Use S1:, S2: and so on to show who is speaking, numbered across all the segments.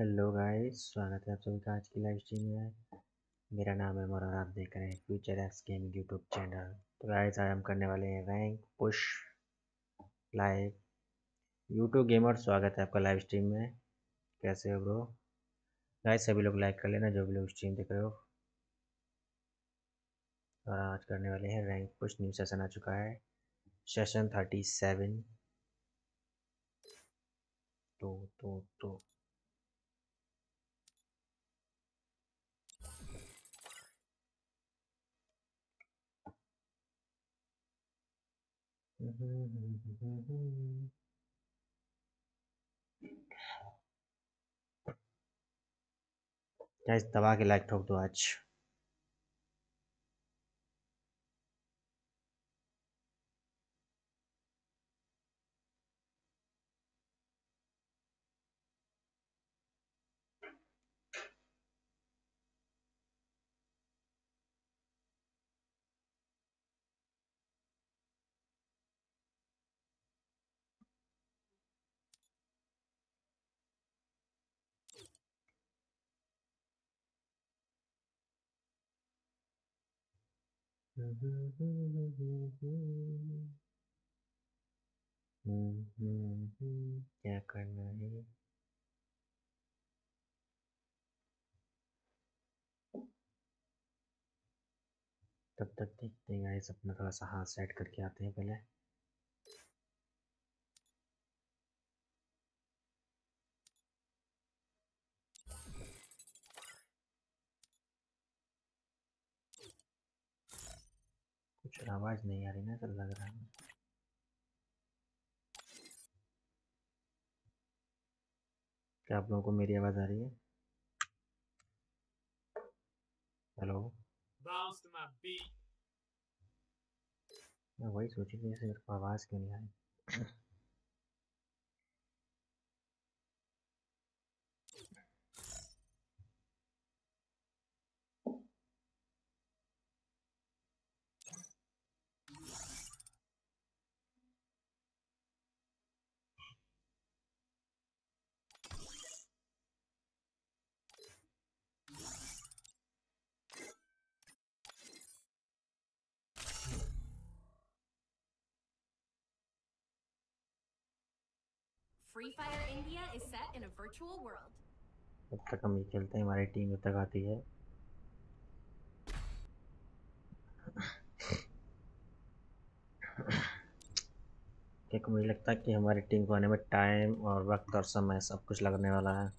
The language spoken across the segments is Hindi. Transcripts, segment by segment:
S1: हेलो गाइस, स्वागत है आप सभी का आज की लाइव स्ट्रीम में। मेरा नाम है मोर और आप देख रहे हैं future apps game YouTube channel तो गाइस आज हम करने वाले हैं rank push live YouTube gamer स्वागत है आपका लाइव स्ट्रीम में। कैसे हो ब्रो गाइस सभी लोग लाइक कर लेना, जो भी लोग स्ट्रीम देख रहे हो। और आज करने वाले हैं रैंक पुश न्यू सेशन आ चुका है। सेशन थर्टी सेवन तो तो तो। दबा के लाइक ठोक दो आज। क्या करना है? तब तक देखते हैं गाइस अपना थोड़ा सा हाथ सेट करके आते हैं पहले। कुछ आवाज़ नहीं आ रही ना चल लग रहा है क्या आप लोगों को मेरी आवाज़ आ रही है? हेलो? मैं वही सोची थी मेरे को आवाज़ क्यों नहीं आ रही?
S2: Free Fire India is set in a virtual world.
S1: जब तक हम ये खेलते हैं, हमारी टीम तक आती है क्योंकि मुझे लगता है कि हमारी टीम को आने में टाइम और वक्त और समय सब कुछ लगने वाला है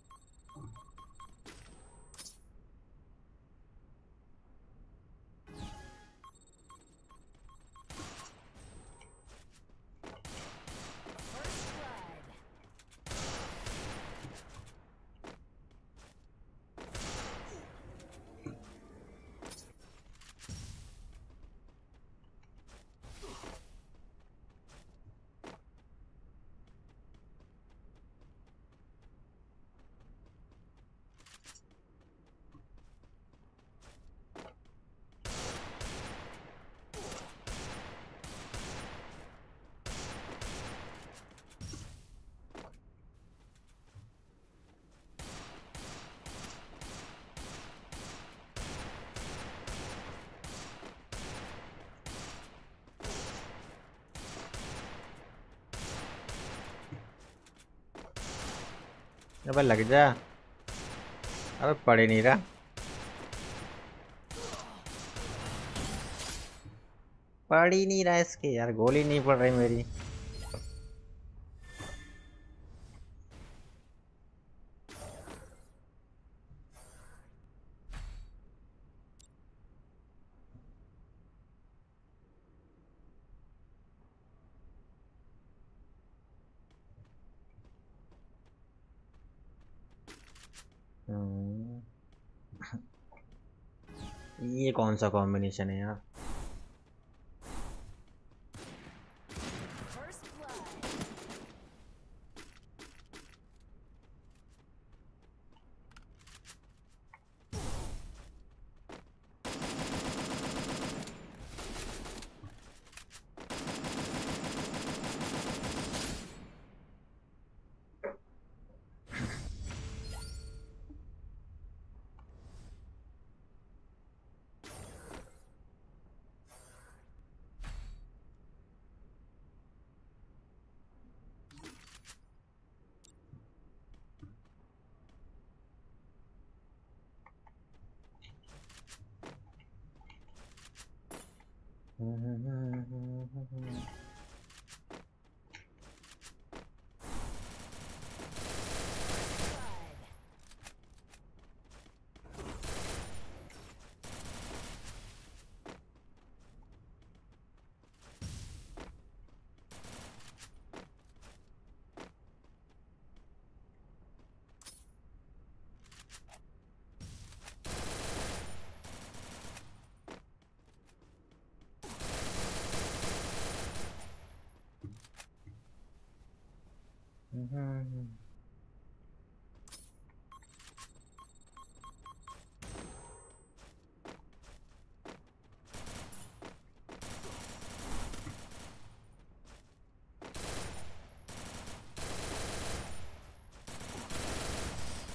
S1: अबे लग जा। अबे पड़ नहीं रहा। पड़ ही नहीं रहा इसके, यार, गोली नहीं पड़ रही मेरी हम्म। ये कौन सा कॉम्बिनेशन है यार
S2: First Blood. Blood.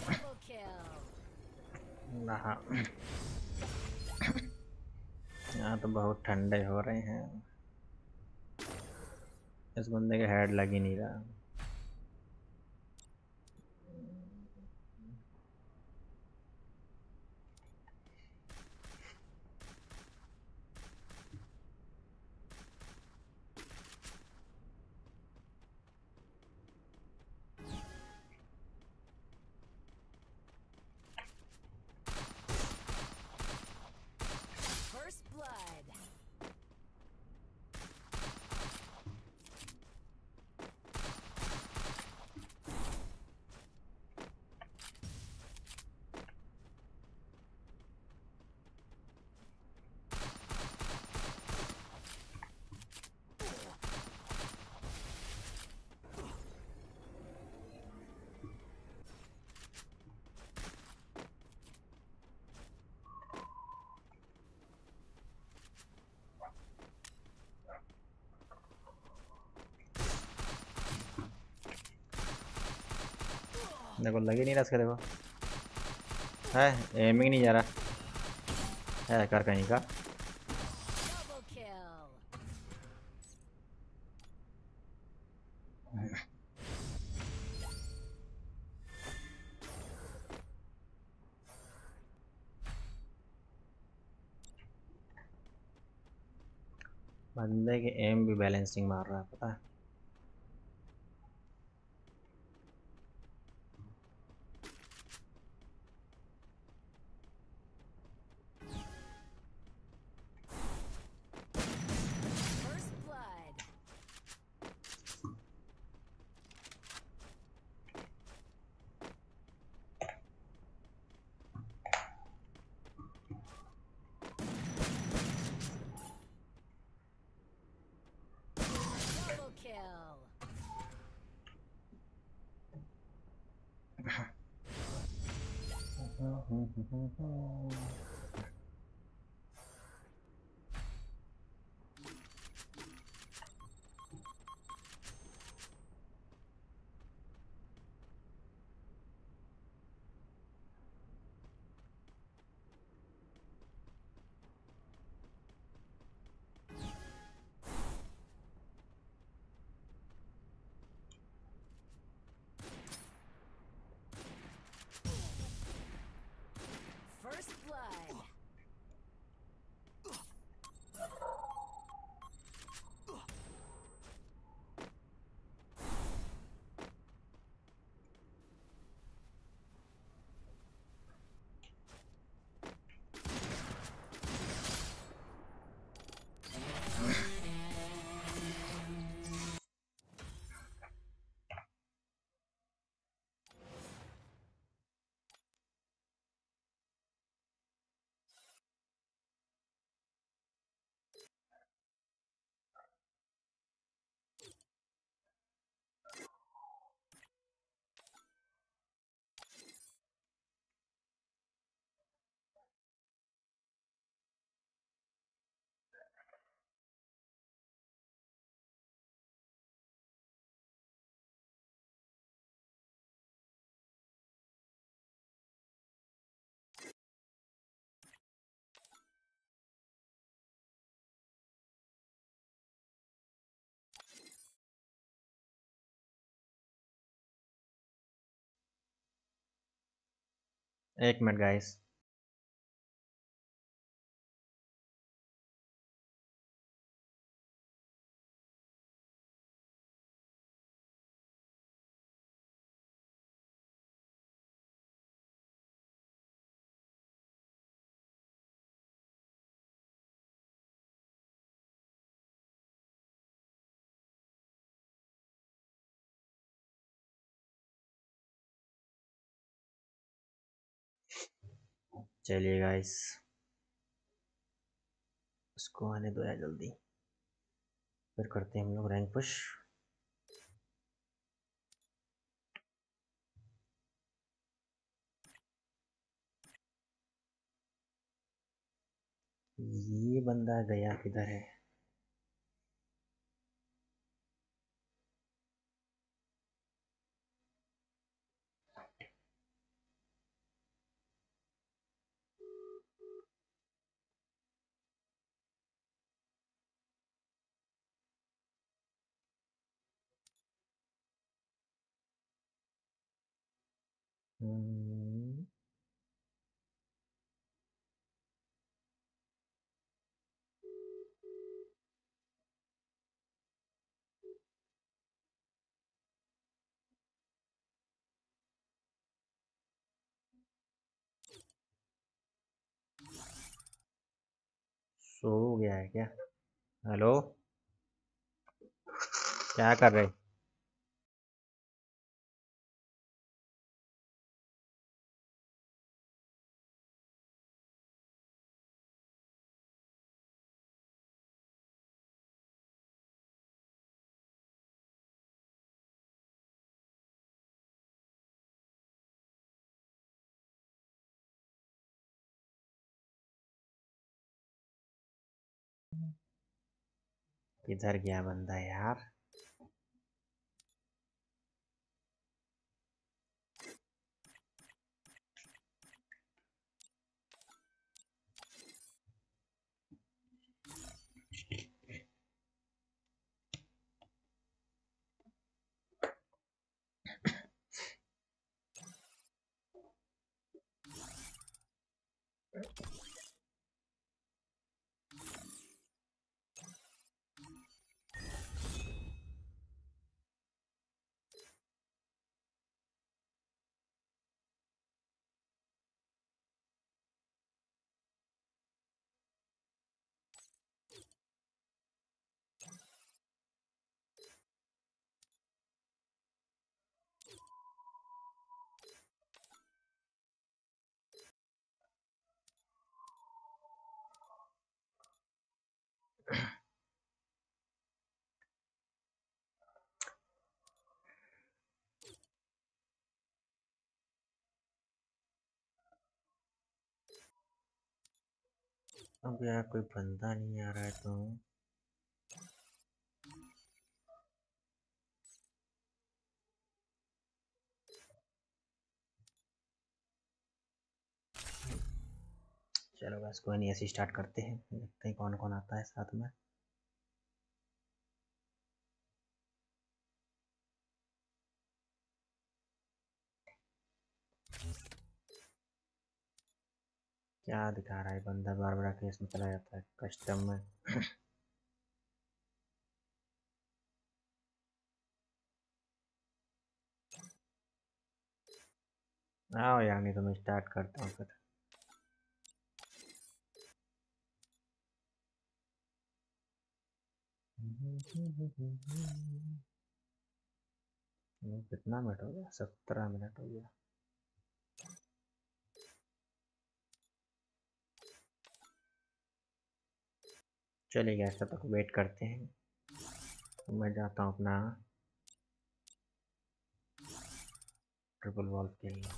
S2: Double kill.
S1: यहाँ यहाँ तो बहुत ठंडे हो रहे हैं। इस बंदे का हेड लग ही नहीं रहा। देखो लग नहीं रहा देखो। है एमिंग नहीं जा रहा। है, कर कहीं का। बंदे के एम भी बैलेंसिंग मार रहा है, पता है।
S2: Mm-hmm.
S1: एक मिनट गाइस चलिए गाइस उसको आने दो यार जल्दी। फिर करते हैं हम लोग रैंक पुश ये बंदा गया किधर है? हम्म, सो गया है क्या हेलो क्या कर रहे किधर गया बंदा यार। अब यार कोई बंदा नहीं आ रहा है तो। चलो बस कोई नहीं, ऐसे स्टार्ट करते हैं। देखते हैं कौन कौन आता है साथ में। क्या दिखा रहा है बंदा? बार बार केस में चला जाता है, कस्टम में। आओ यार, नहीं तो मैं स्टार्ट करता हूँ फिर। कितना मिनट हो गया? सत्रह मिनट हो गया। चलिए ऐसा तक वेट करते हैं। तो मैं जाता हूँ अपना ट्रिपल वॉल्व के लिए।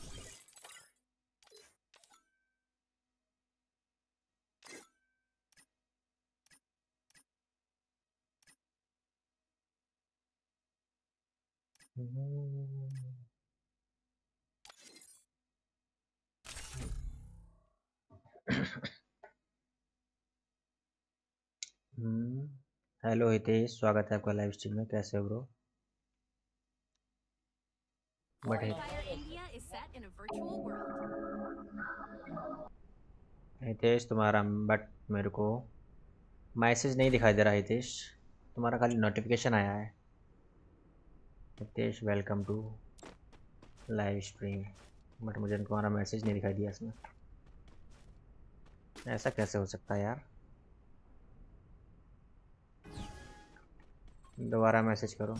S1: हम्म, हेलो हितेश स्वागत है आपका लाइव स्ट्रीम में। कैसे हो ब्रो बट हितेश तुम्हारा बट मेरे को मैसेज नहीं दिखाई दे रहा हितेश। तुम्हारा खाली नोटिफिकेशन आया है। Hitesh welcome to live stream but मुझे तुम्हारा मैसेज नहीं दिखाई दिया इसमें। ऐसा कैसे हो सकता है यार? दोबारा मैसेज करो।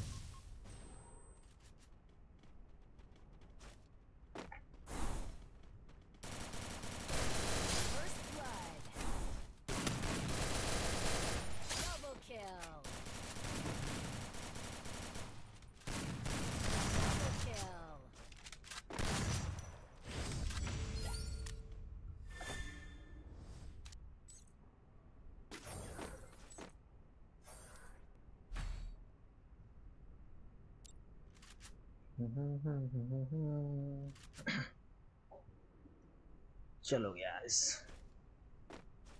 S1: गैस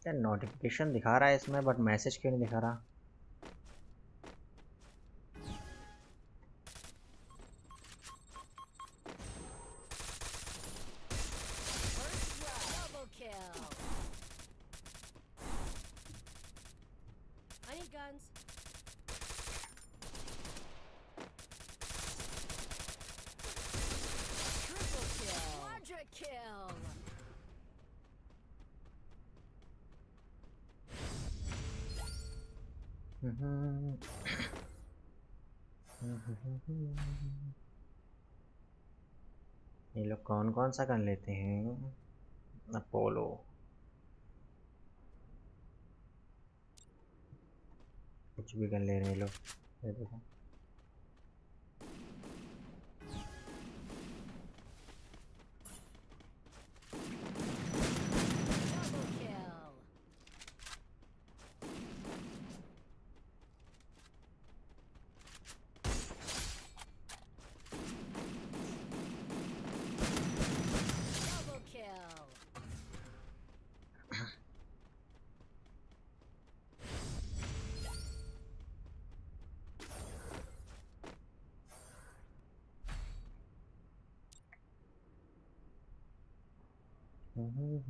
S1: नोटिफिकेशन दिखा रहा है इसमें? बट मैसेज क्यों नहीं दिखा रहा? कौन सा कर लेते हैं? अपोलो। कुछ भी कर ले रहे हैं लोग। देखो।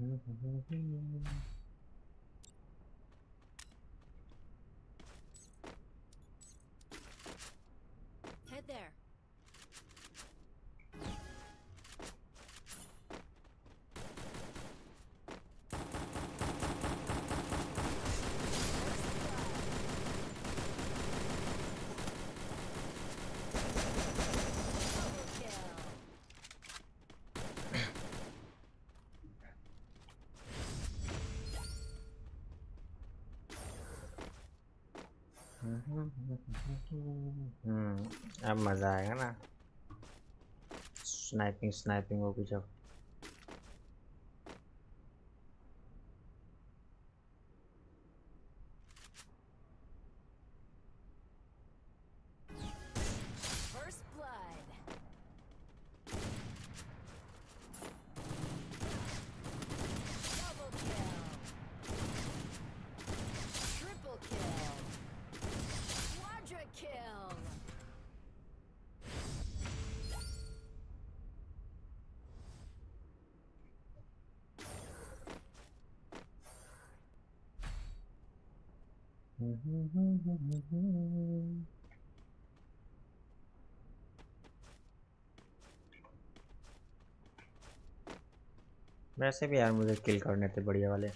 S1: Mm-hmm. अब मज़ा आएगा ना। स्नाइपिंग स्नाइपिंग होगी जब वैसे भी यार मुझे किल करने थे बढ़िया वाले।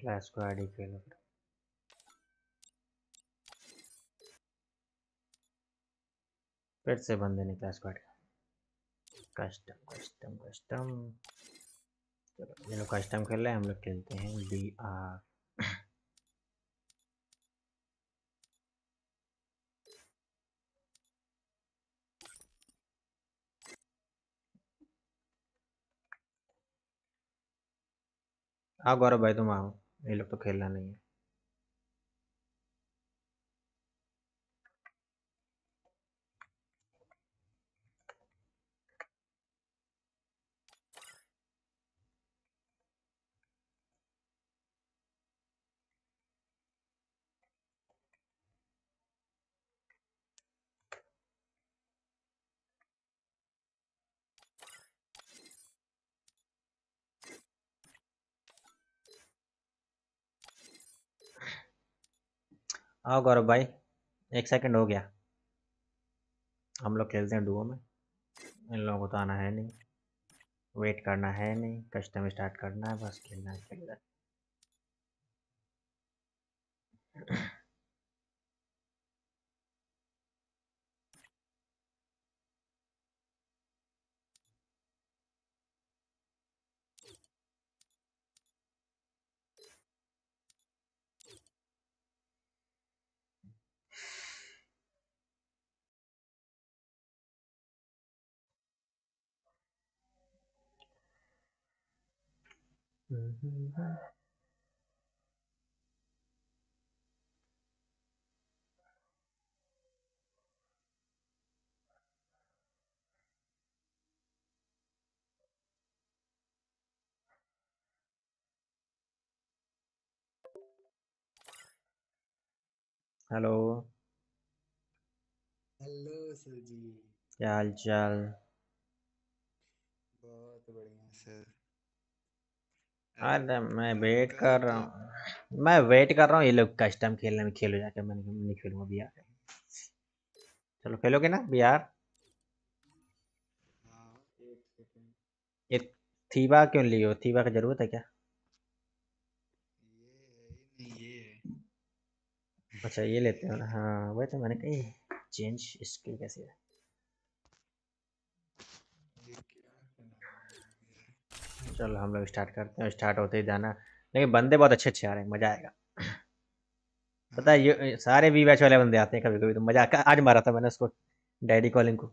S1: क्लास को आईडी खेलो फिर से बंदे ने क्लास को ऐड कस्टम कस्टम कस्टम चलो, ये लोग कस्टम खेल रहे हैं, हम लोग खेलते हैं। डी आर आओ गौरव भाई, तुम आओ। ये लोग तो खेलना नहीं है। आओ गौरव भाई, एक सेकंड हो गया। हम लोग खेलते हैं डुओ में। इन लोगों को तो आना है नहीं। वेट करना है नहीं। कस्टम स्टार्ट करना है, बस खेलना है खेलना है। हेलो
S3: हेलो सर जी
S1: क्या हाल चाल?
S3: बहुत बढ़िया सर
S1: अरे मैं वेट कर रहा हूँ। मैं वेट कर रहा हूँ। ये लोग कस्टम खेलने में खेलो जाके। कहा नहीं खेलूँगा बिहार चलो, खेलोगे ना बिहार ये थीबा क्यों लियो? थीबा की ज़रूरत है क्या? अच्छा ये लेते हो। हाँ वही तो मैंने कही। चेंज स्किल कैसे है
S3: ये क्या करना है
S1: चलो हम लोग स्टार्ट करते हैं स्टार्ट होते ही जाना। लेकिन बंदे बहुत अच्छे अच्छे आ रहे हैं मज़ा आएगा। पता है ये सारे वी बैच वाले बंदे आते हैं कभी कभी तो मज़ा आज मारा था मैंने उसको डैडी कॉलिंग को।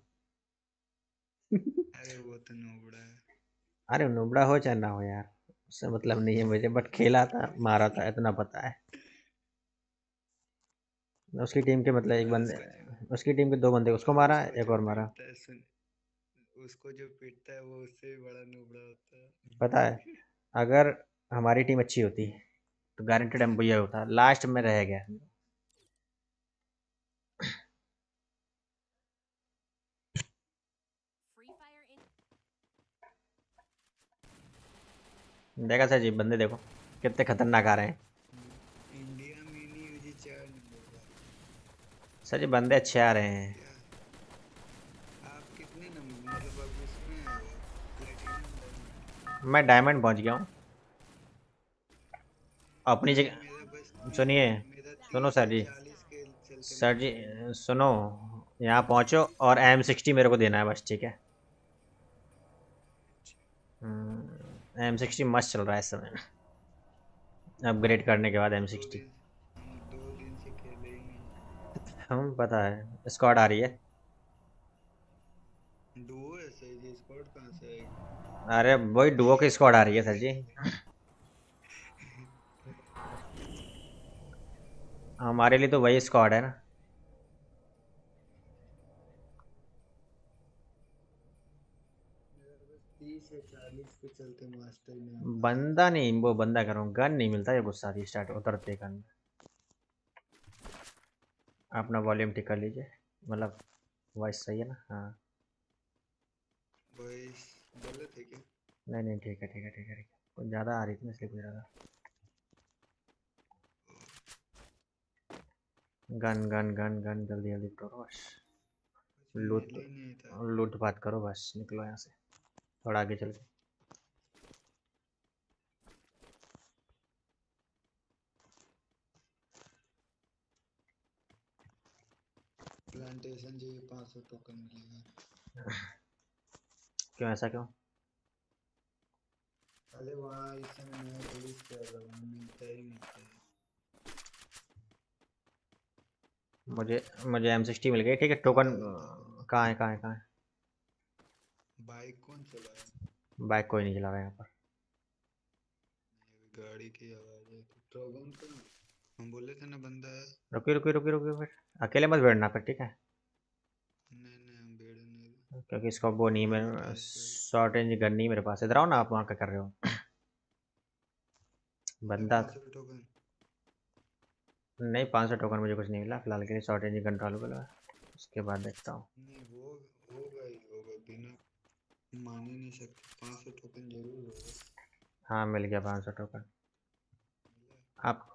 S3: अरे वो तो नोबड़ा है।
S1: अरे नुबड़ा हो चाहे ना हो यार उससे मतलब नहीं है मुझे बट खेला था मारा था इतना पता है। उसकी टीम के मतलब एक बंदे उसकी टीम के दो बंदे उसको मारा एक और मारा।
S3: उसको जो पीटता है वो उससे भी बड़ा नोबड़ा होता है।
S1: पता है अगर हमारी टीम अच्छी होती तो गारंटेड हम ये होता लास्ट में रह गया। देखा सर जी बंदे देखो कितने खतरनाक आ रहे हैं। सर जी बंदे अच्छे आ रहे हैं
S3: क्या आप कितने नंबर मतलब अब इसमें प्लेटिनम
S1: मैं डायमंड पहुँच गया हूँ। अपनी जगह सुनिए, सुनो सर जी सर जी सुनो, यहाँ पहुँचो और एम सिक्सटी मेरे को देना है बस, ठीक है? एम सिक्सटी मस्त चल रहा है इस समय। अपग्रेड करने के बाद एम सिक्सटी
S3: हम
S1: पता है स्क्वाड आ रही है। अरे वही डुओ की स्क्वाड आ रही है सर जी। हमारे लिए तो वही स्क्वाड है ना। बंदा नहीं, वो बंदा कर गन नहीं मिलता ये गुस्सा आती स्टार्ट उतरते गन अपना वॉल्यूम ठीक कर लीजिए मतलब वॉइस सही है ना? हाँ।
S3: वॉइस गलत है क्या?
S1: नहीं नहीं ठीक है ठीक है ठीक है ठीक है। कुछ ज़्यादा आ रही थी इसलिए पूछ रहा था। गन गन गन गन जल्दी जल्दी करो बस। लूट लूट बात करो बस निकलो यहाँ से। थोड़ा आगे चल के।
S3: प्लांटेशन जी पाँच सौ टोकन मिलेगा।
S1: क्यों ऐसा क्यों?
S3: अरे वहाँ इस समय नया रिलीज़ कर रहा हूँ मिलता ही मिलता है।
S1: मुझे मुझे एम सिक्सटी मिल गई ठीक है टोकन कहाँ है कहाँ है कहाँ है?
S3: बाइक कौन चला है?
S1: बाइक कोई नहीं चला रहा यहाँ पर।
S3: गाड़ी की आवाज़ है ट्रोगन तो हम बोले थे ना बंदा है।
S1: रुकिए रुकिए रुकिए रुकिए फिर। अकेले मत बैठना फिर ठीक है
S3: नहीं नहीं हम बेड़ नहीं
S1: क्योंकि इसका वो नहीं
S3: मेरे
S1: शॉर्ट रेंज गन नहीं मेरे पास। इधर आओ ना आप वहाँ क्या कर रहे हो? बंदा नहीं पाँच सौ टोकन मुझे कुछ नहीं मिला फ़िलहाल के लिए शॉर्ट रेंज गन चालू करो उसके बाद देखता हूँ।
S3: हाँ
S1: मिल गया पाँच सौ टोकन आप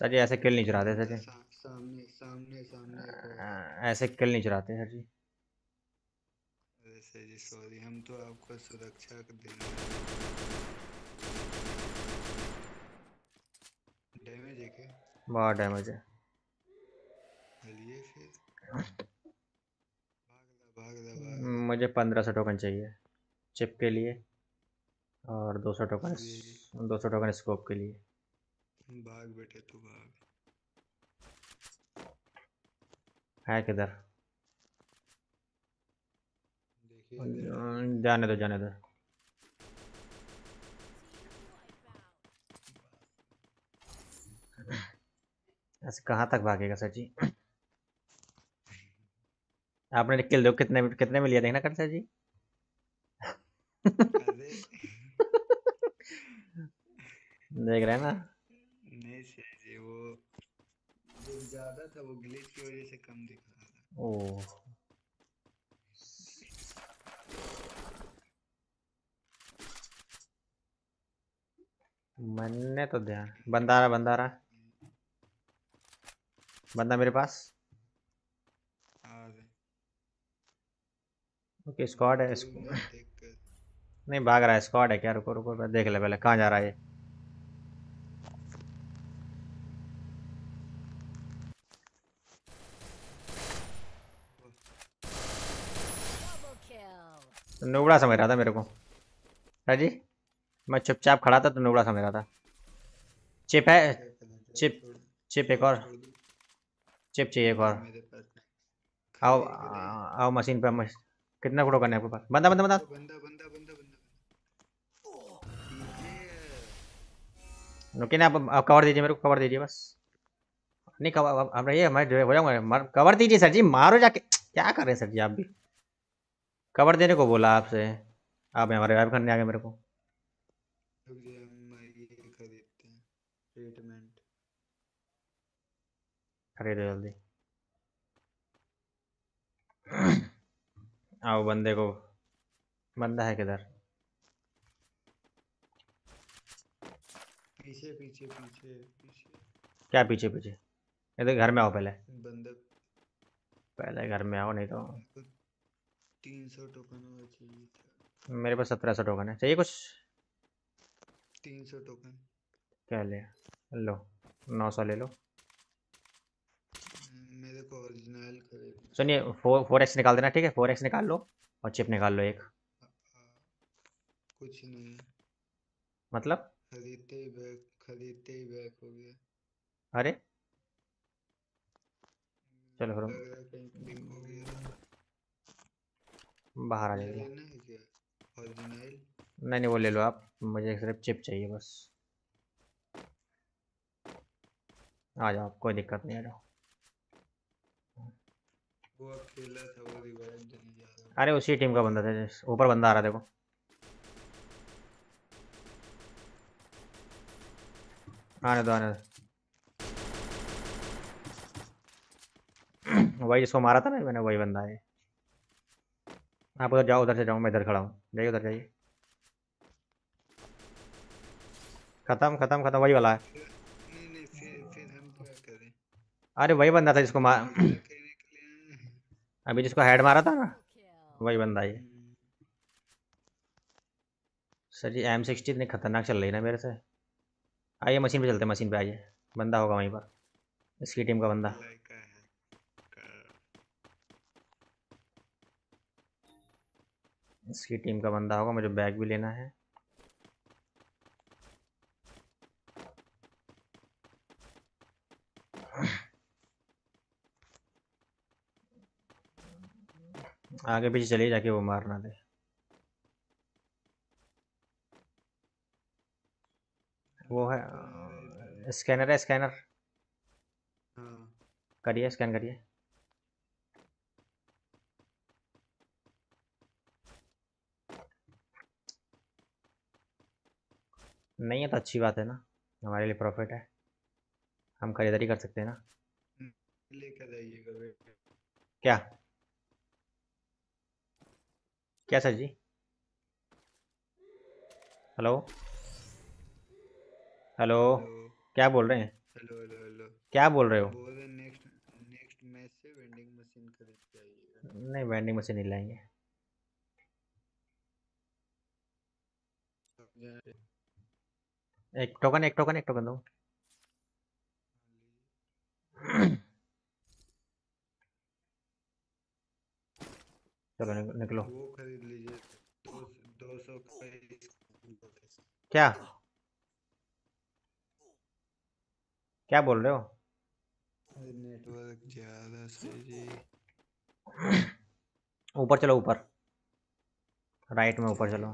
S1: सर जी ऐसे किल नहीं चुराते सर जी।
S3: सामने सामने सामने
S1: आ, ऐसे किल नहीं चुराते सर जी।
S3: वैसे जी सॉरी हम तो आपको सुरक्षा को दे डैमेज है क्या?
S1: बहुत डैमेज है।
S3: चलिए फिर। भाग ला भाग ला भाग ला
S1: मुझे पंद्रह सौ टोकन चाहिए चिप के लिए और दो सौ टोकन दो सौ टोकन स्कोप के लिए।
S3: भाग बेटे तू भाग।
S1: है किधर? जाने दो जाने दो। ऐसे कहाँ तक भागेगा सर जी आपने किल दो कितने कितने में लिया देखना कर सर जी देख रहे हैं ना
S3: नहीं सर जी वो जो ज़्यादा था वो ग्लिच की वजह से कम दिख रहा था।
S1: ओ मैंने तो ध्यान बंदा रहा बंदा रहा बंदा मेरे पास ओके स्क्वाड है नहीं भाग रहा है स्क्वाड है क्या? रुको रुको रुको, देख ले पहले कहाँ जा रहा है ये? नुबड़ा समझ रहा था मेरे को। है जी? मैं चुपचाप खड़ा था तो नुबड़ा समझ रहा था। चिप है? चिप चिप एक और। चिप चाहिए एक और। आओ आओ मशीन पे. कितना फ़ोटो करना है आपके पास? बंदा बंदा बंदा।
S3: है। बंदा
S1: ना आप, आप कवर दीजिए मेरे को कवर दीजिए बस। नहीं कवर अब रहिए मैं हो जाऊँगा। कवर दीजिए सर जी। मारो जाके। क्या कर रहे हैं सर जी आप भी? कवर देने को बोला आपसे। आप यहाँ रिवाइव करने आ गए मेरे को। खरीदो जल्दी। आओ बंदे को। बंदा है किधर?
S3: पीछे पीछे पीछे पीछे।
S1: क्या पीछे पीछे? इधर घर में आओ पहले।
S3: बंदा
S1: पहले घर में आओ नहीं तो
S3: तीन सौ टोकन और चाहिए था
S1: मेरे पास सत्रह सौ टोकन है। चाहिए कुछ?
S3: तीन सौ टोकन
S1: क्या ले? लो नौ सौ ले लो।
S3: मेरे को ओरिजिनल
S1: सुनिए फोर फोर एक्स निकाल देना ठीक है? फोर एक्स निकाल लो और चिप निकाल लो एक।
S3: कुछ नहीं।
S1: मतलब?
S3: खरीदते ही बैग खरीदते ही बैग हो गया।
S1: अरे। चलो फिर हम
S3: लग रहा है कहीं क्लिक हो गया
S1: बाहर आ
S3: ओरिजिनल
S1: नहीं नहीं वो ले लो आप मुझे सिर्फ़ चिप चाहिए बस। आ जाओ कोई दिक्कत नहीं आ जाओ।
S3: वो अकेला था वो रिवाइव देने जा रहा
S1: अरे उसी टीम का बंदा था ऊपर बंदा आ रहा देखो। आने दो आने दो। वही जिसको मारा था ना मैंने वही बंदा है। आप उधर जाओ उधर से जाओ मैं इधर खड़ा हूँ। जाइए उधर जाइए। खत्म खत्म खत्म वही वाला है।
S3: नहीं नहीं फिर फिर
S1: अरे वही बंदा था जिसको मार
S3: हैं।
S1: अभी जिसको हेड मारा था ना वही बंदा है
S3: हम्म,
S1: सर जी एम सिक्सटी इतनी खतरनाक चल रही है ना मेरे से। आइए मशीन पे चलते हैं मशीन पे आइए। बंदा होगा वहीं पर। इसकी टीम का बंदा। इसकी टीम का बंदा होगा मुझे बैग भी लेना है। आगे पीछे चले जाके वो मार ना दे। वो है स्कैनर है स्कैनर।
S3: हाँ।
S1: करिए स्कैन करिए। नहीं है तो अच्छी बात है ना। हमारे लिए प्रॉफिट है। हम खरीदारी कर सकते हैं ना।
S3: लेकर आइएगा बेटा
S1: क्या? क्या सर जी? हेलो हेलो क्या बोल रहे हैं?
S3: हेलो हेलो हेलो
S1: क्या बोल रहे हो?
S3: बोल रहे नेक्स्ट नेक्स्ट मैच से वेंडिंग मशीन खरीद के आइएगा।
S1: नहीं वेंडिंग मशीन नहीं लाएँगे। एक टोकन एक टोकन एक टोकन दो। चलो निक- निकलो।
S3: वो खरीद लीजिए दो सौ
S1: क्या? क्या बोल रहे हो?
S3: नेटवर्क ज़्यादा सही
S1: ऊपर चलो ऊपर। राइट में ऊपर चलो।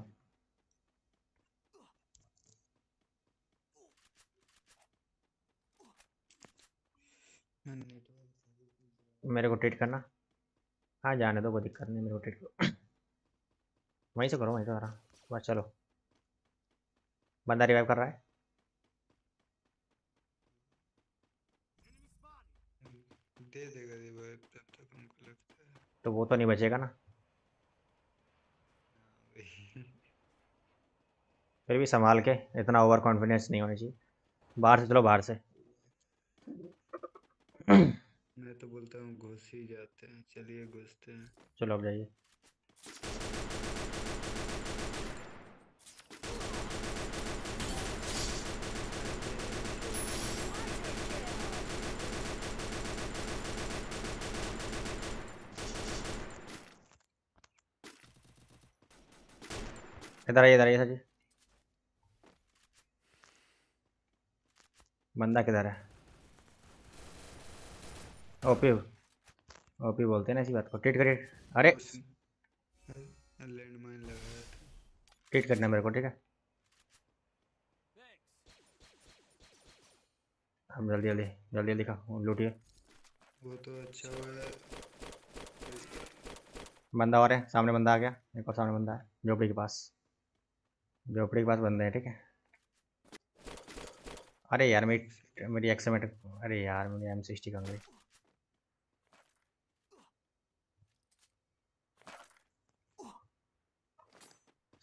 S1: मेरे को ट्रीट करना। हाँ जाने दो कोई दिक्कत नहीं मेरे को ट्रीट करो। वहीं से करो वहीं से करो। बस चलो। बंदा रिवाइव कर रहा है।
S3: दे देगा रिवाइव तब तक हमको लगता है।
S1: तो वो तो नहीं बचेगा ना। फिर भी संभाल के इतना ओवर कॉन्फिडेंस नहीं होना चाहिए। बाहर से चलो बाहर से।
S3: मैं तो बोलता हूँ, घुस ही जाते हैं। चलिए घुसते हैं।
S1: चलो अब जाइए। इधर आइए इधर आइए सर जी। बंदा किधर है? ओपी ओपी बोलते हैं ना इसी बात को। ट्रीट करिए। अरे।
S3: लैंड माइन लगाया
S1: ट्रीट करना मेरे को, ठीक है? हम जल्दी जल्दी जल्दी जल्दी खा लूटिए।
S3: वो तो अच्छा हुआ
S1: बंदा और है, सामने बंदा आ गया, एक और सामने बंदा है, झोपड़ी के पास। झोपड़ी के पास बंदे हैं, ठीक है? अरे यार, मेरी मेरी एक्समेट अरे यार, मेरी एम सिक्सटी कम गई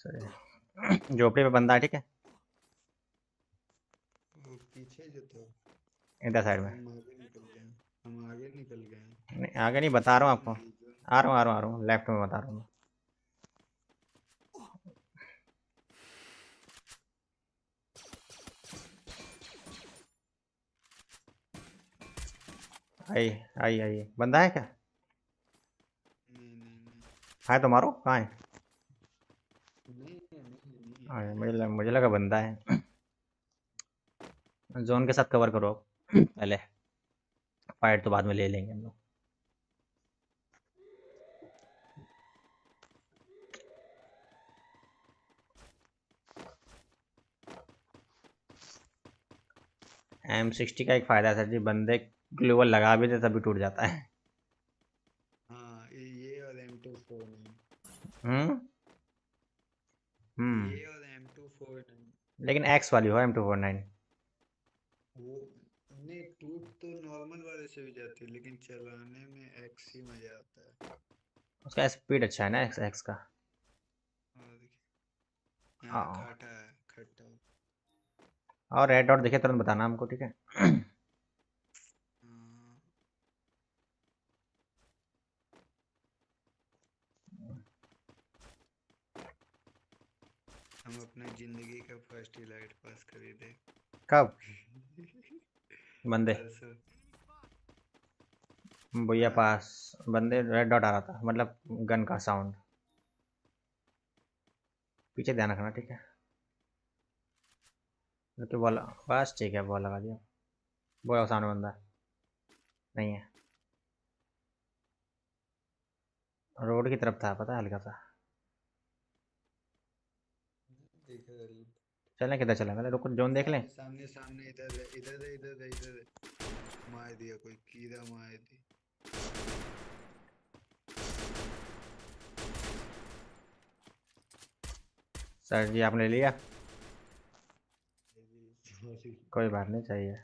S1: झोपड़ी पे बंदा है ठीक है?
S3: पीछे जो था।
S1: इधर साइड में।
S3: हम आगे निकल गए।
S1: नहीं आगे नहीं बता रहा हूँ आपको। आ रहा हूँ आ रहा हूँ आ रहा हूँ। लेफ़्ट में बता रहा हूँ। आई आई आई। बंदा है क्या?
S3: नहीं नहीं।
S1: है तो मारो कहाँ है? हाँ, मुझे लगा, मुझे लगा बंदा है। जोन के साथ कवर करो आप। पहले। फाइट तो बाद में ले लेंगे हम लोग। एम सिक्सटी का एक फ़ायदा है सर जी बंदे ग्लूवल लगा भी दे तभी टूट जाता है।
S3: हाँ ये ये और एम टू फोर नहीं।
S1: हम्म? हम्म। लेकिन एक्स वाली हो एम टू फोर नाइन
S3: वो नहीं टूट तो नॉर्मल वाले से भी जाती है लेकिन चलाने में एक्स ही मज़ा आता है।
S1: उसका स्पीड अच्छा है ना एक्स एक्स का। हाँ।
S3: खाटा है। खट्टा
S1: और रेड डॉट देखे तुरंत बताना हमको ठीक है?
S3: हम अपने ज़िंदगी का फ़र्स्ट इलाइट पास खरीदे
S1: कब? बंदे। भैया पास। बंदे रेड डॉट आ रहा था मतलब गन का साउंड पीछे ध्यान रखना ठीक है? तो बॉल बस ठीक है बॉल लगा दिया। वो सामने बंदा नहीं है। रोड की तरफ़ था पता है हल्का सा
S3: देखा करीब
S1: चलें किधर चलें पहले रुको जोन देख लें।
S3: सामने सामने इधर इधर है, इधर है, इधर है। मार दिया कोई कीड़ा मार दी
S1: सर जी आपने लिया? कोई बात नहीं चाहिए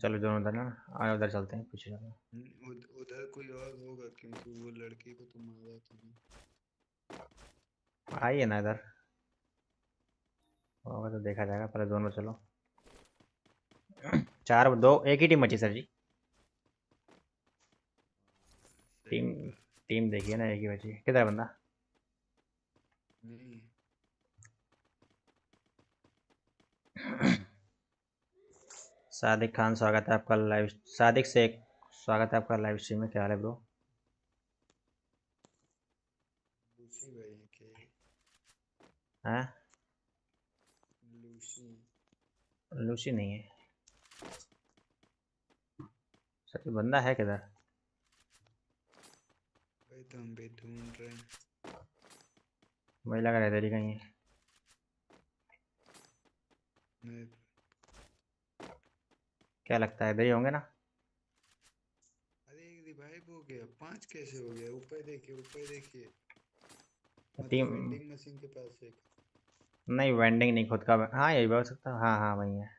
S1: चलो जोन उधर ना आए उधर चलते हैं पीछे चलो
S3: उध, उधर कोई और होगा क्योंकि वो लड़की को तो मारा था
S1: आइए ना इधर। होगा तो देखा जाएगा पहले दोनों चलो। चार दो एक ही टीम बची सर जी। टीम टीम देखिए ना एक ही बची। किधर बंदा? सादिक खान स्वागत है आपका लाइव सादिक से स्वागत है आपका लाइव स्ट्रीम में क्या हाल है ब्रो
S3: लूसी भाई के
S1: हैं?
S3: लूसी
S1: नहीं है। सच बंदा है किधर?
S3: वही हैं
S1: लगा रहा तेरी कहीं। क्या लगता है इधर ही होंगे ना?
S3: अरे एक रिवाइव हो गया। पाँच कैसे हो गया? ऊपर देखिए ऊपर देखिए। मतलब
S1: टीम
S3: मशीन के पास एक।
S1: नहीं वेंडिंग नहीं, खुद का हाँ यही भी हो सकता हूँ। हाँ हाँ वही है।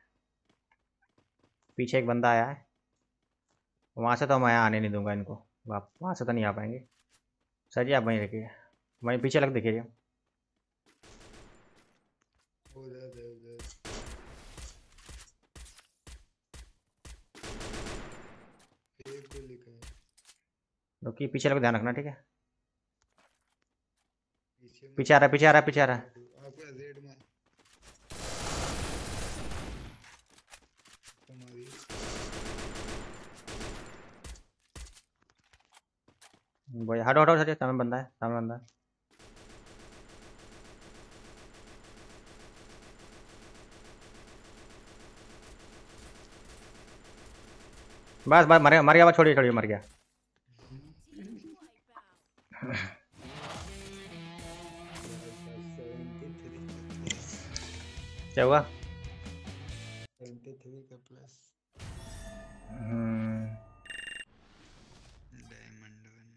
S1: पीछे एक बंदा आया है। वहाँ से तो मैं आने नहीं दूँगा इनको। वाप, वहाँ से तो नहीं आ पाएँगे। सर जी, आप वहीं रखिए। वहीं पीछे लग देखिए रुकिए, पीछे लग, ध्यान रखना, ठीक है?
S3: पीछे
S1: आ रहा पीछे आ रहा पीछे आ रहा है
S3: रेड में तुम्हारी
S1: वही हटो हटो सर सामने बंदा है सामने बंदा है। बस बस मर गया मर गया बस छोड़िए छोड़िए मर गया। क्या हुआ
S3: सेवेंटी थ्री का प्लस
S1: हम्म,
S3: डायमंड वन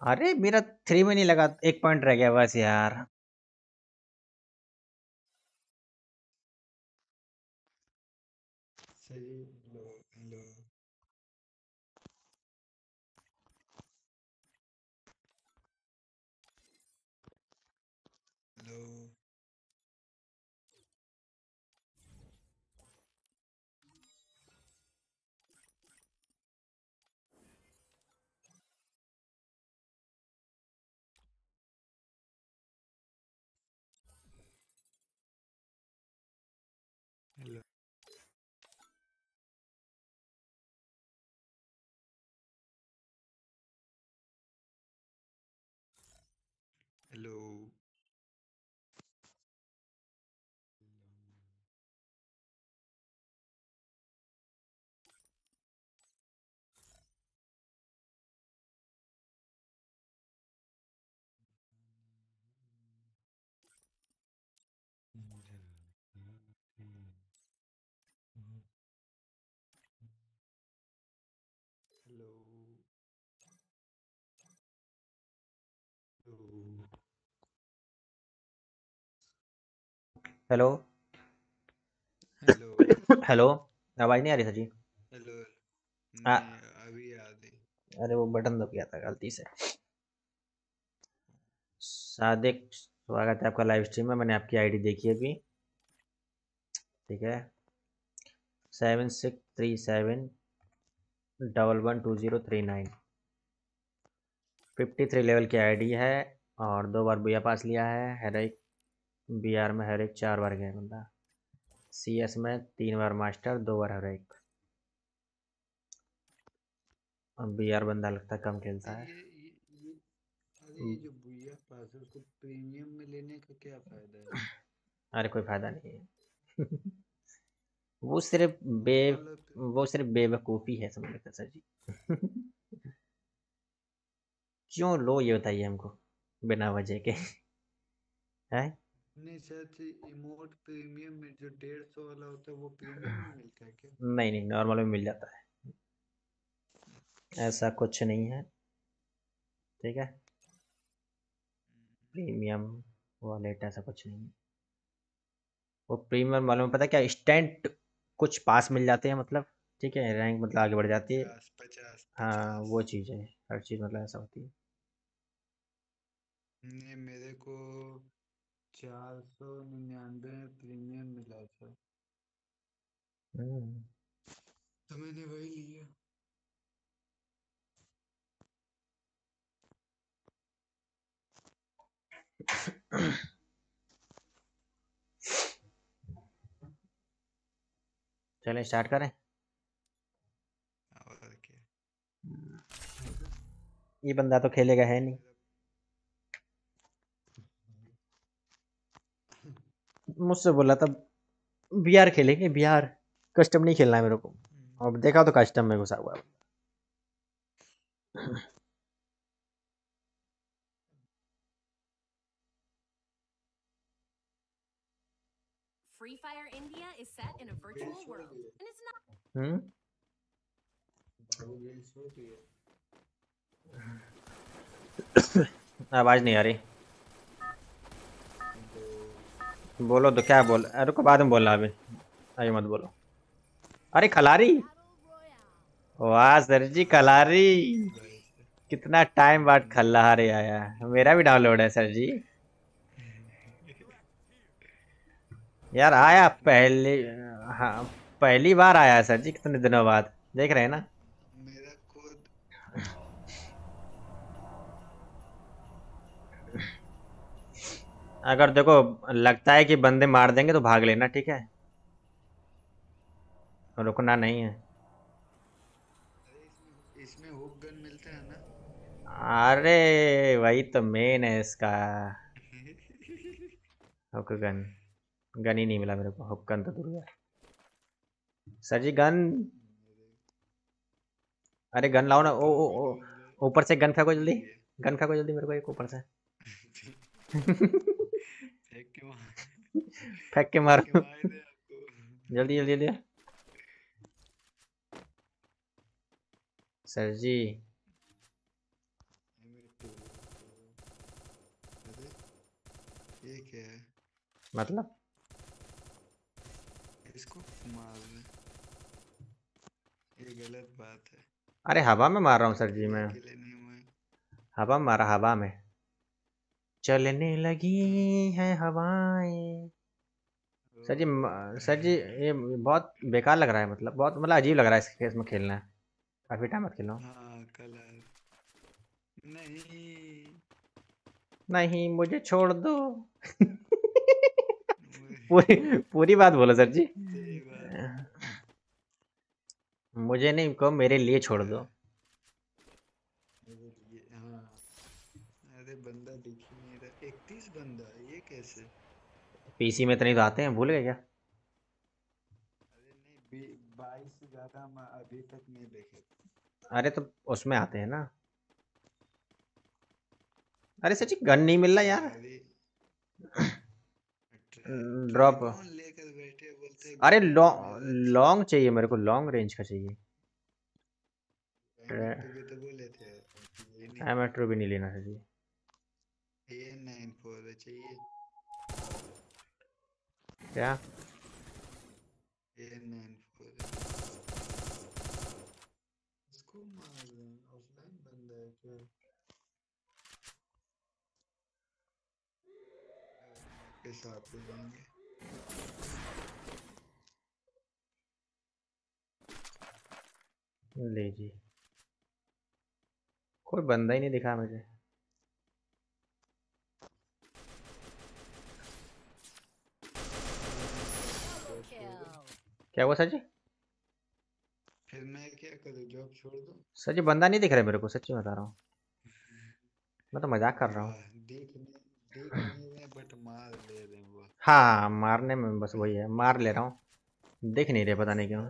S1: अरे मेरा थ्री में नहीं लगा एक पॉइंट रह गया बस यार।
S3: सही लो लो। हेलो हेलो हेलो हेलो
S1: आवाज़ नहीं आ रही सर जी।
S3: हेलो
S1: आ-
S3: नहीं अभी याद है
S1: अरे वो बटन दब गया था गलती से। सादिक स्वागत है आपका लाइव स्ट्रीम में मैंने आपकी आईडी देखी है अभी। ठीक है। Seven six three seven double one two zero three nine fifty three level की आईडी है और दो बार बुया पास लिया है हर एक बी आर में हर एक चार बार गया बंदा सी एस में तीन बार मास्टर दो बार हर एक। बी आर बंदा लगता है कम खेलता है।
S3: ये ये ये अरे जो बुया पास है उसको प्रीमियम में लेने का क्या फ़ायदा है?
S1: अरे कोई फ़ायदा नहीं है। वो सिर्फ़ बे वो सिर्फ़ बेवकूफ़ी है समझ लगता सर जी। क्यों लो ये बताइए हमको बिना वजह के? है?
S3: नहीं सच इमोट प्रीमियम में जो डेढ़ सौ वाला होता है वो प्रीमियम में मिलता है क्या?
S1: नहीं नहीं नॉर्मल में मिल जाता है। ऐसा कुछ नहीं है। ठीक है? प्रीमियम वॉलेट ऐसा कुछ नहीं है। वो प्रीमियम वालों में पता है क्या स्टैंड कुछ पास मिल जाते हैं मतलब ठीक है रैंक मतलब आगे बढ़ जाती है।
S3: पचास पचास
S1: हाँ वो चीज़ है हर चीज़ मतलब ऐसा होती है।
S3: नहीं मेरे को चार सौ निन्यानवे में प्रीमियम मिला था।
S1: हम्म,
S3: तो मैंने वही लिया।
S1: चलें स्टार्ट करें। ये बंदा तो खेलेगा है नहीं। मुझसे बोला था बिहार खेलेंगे बिहार। कस्टम नहीं खेलना है मेरे को।
S3: हम्म,
S1: अब देखा तो कस्टम में घुसा हुआ है।
S2: Free Fire India is set in a virtual world, and it's not
S1: हम्म
S3: है
S1: आवाज़ नहीं आ रही
S3: तो
S1: बोलो तो क्या बोल, अरे रुको बाद में बोलना अभी। अभी मत बोलो। अरे खलारी वाह सर जी खलारी कितना टाइम बाद खल्लारी आया। मेरा भी डाउनलोड है सर जी। यार आया पहली हाँ पहली बार आया सर जी कितने दिनों बाद। देख रहे हैं ना? अगर देखो लगता है कि बंदे मार देंगे तो भाग लेना ठीक है? रुकना नहीं है।
S3: अरे इसमें इसमें हुक गन मिलता है ना।
S1: अरे वही तो मेन है इसका। हुक गन गन ही नहीं मिला मेरे को। हुक गन तो दूर गया सर जी गन अरे गन लाओ ना। ओ ओ ओ ऊपर से गन फेंको जल्दी। गन फेंको जल्दी मेरे को एक ऊपर से।
S3: फेंक के मार
S1: जल्दी जल्दी जल्दी। सर जी। मतलब?
S3: इसको मार ये गलत बात है।
S1: अरे हवा में मार रहा हूँ सर जी मैं। हवा में मारा हवा में। चलने लगी है हवाएँ। सर जी सर जी ये बहुत बेकार लग रहा है मतलब बहुत मतलब अजीब लग रहा है इस केस में खेलना। काफ़ी टाइम मत खेलो।
S3: हाँ कलर। नहीं।
S1: नहीं मुझे छोड़ दो। पूरी पूरी बात बोलो सर जी। मुझे नहीं कहो मेरे लिए छोड़ दो
S3: मेरे लिए हाँ अरे बंदा दिख ही नहीं रहा इकतीस बंदा ये कैसे?
S1: पीसी में इतने तो आते हैं भूल गए क्या?
S3: अरे नहीं बाईस से ज़्यादा अभी तक नहीं देखे।
S1: अरे तो उसमें आते हैं ना। अरे सच गन नहीं मिल रहा यार। ड्रॉप।
S3: लेकर बैठे बोलते
S1: अरे लॉन्ग चाहिए मेरे को लॉन्ग रेंज का चाहिए।
S3: एम तो
S1: एट्रो भी नहीं लेना
S3: चाहिए
S1: क्या
S3: ए नाइन फोर इसको मार रहे हैं ऑफलाइन बंदा है के साथ ले जाएँगे
S1: लीजिए कोई बंदा ही नहीं दिखा मुझे। क्या हुआ सर जी?
S3: फिर मैं क्या करूँ? जॉब छोड़ दूँ?
S1: सर जी बंदा नहीं दिख रहा मेरे को सच्ची बता रहा हूँ। मैं तो मज़ाक कर रहा हूँ।
S3: वाह, देख नहीं रहे बट मार ले रहे हैं वो।
S1: हाँ मारने में बस वही है मार ले रहा हूँ। देख नहीं रहे पता नहीं क्यों.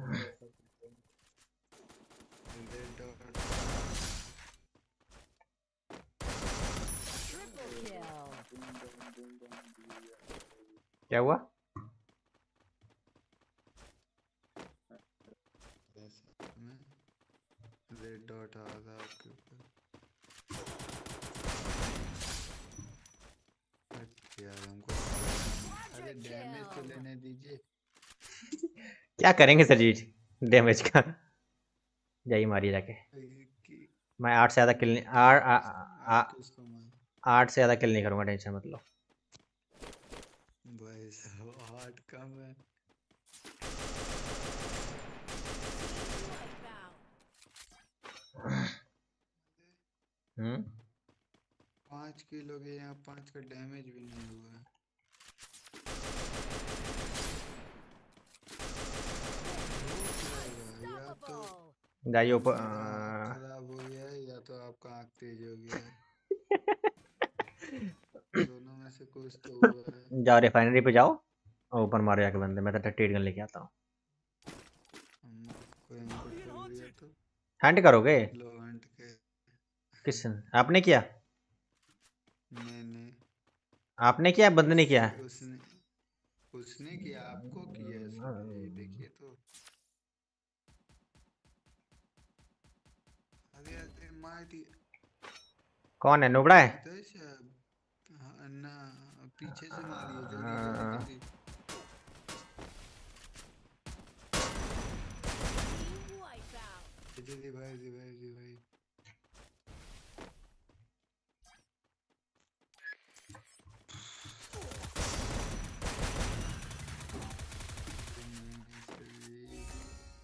S1: क्या हुआ
S3: ऐसा में रेड डॉट आ रहा है आपके ऊपर। यार हमको अरे डैमेज तो लेने दीजिए।
S1: क्या करेंगे सर जी डैमेज का। जाइए मारिए जाके। मैं आठ से ज़्यादा किल नहीं आठ आठ से ज़्यादा किल नहीं करूँगा टेंशन मत लो।
S3: भाई साहब हार्ट कम है।
S1: हम्म?
S3: पाँच किलो के यहाँ पाँच का डैमेज भी नहीं हुआ। है? या तो खराब हो गया या तो आपका आँख तेज हो गया दोनों में से कुछ तो हुआ है।
S1: जाओ रिफाइनरी पे जाओ ऊपर मारे आके बंदे मैं तो टट्टीट गन लेके आता हूँ।
S3: दिया तो।
S1: हैंड करोगे?
S3: लो।
S1: किस आपने किया?
S3: मैंने।
S1: आपने किया? बंदे ने किया?
S3: उसने उसने किया आपको किया देखिए तो।
S1: कौन है? नुबड़ा है?
S3: हाँ, ना पीछे से मारिए जल्दी।
S1: हाँ।
S3: जल्दी जल्दी भाई जी भाई जी भाई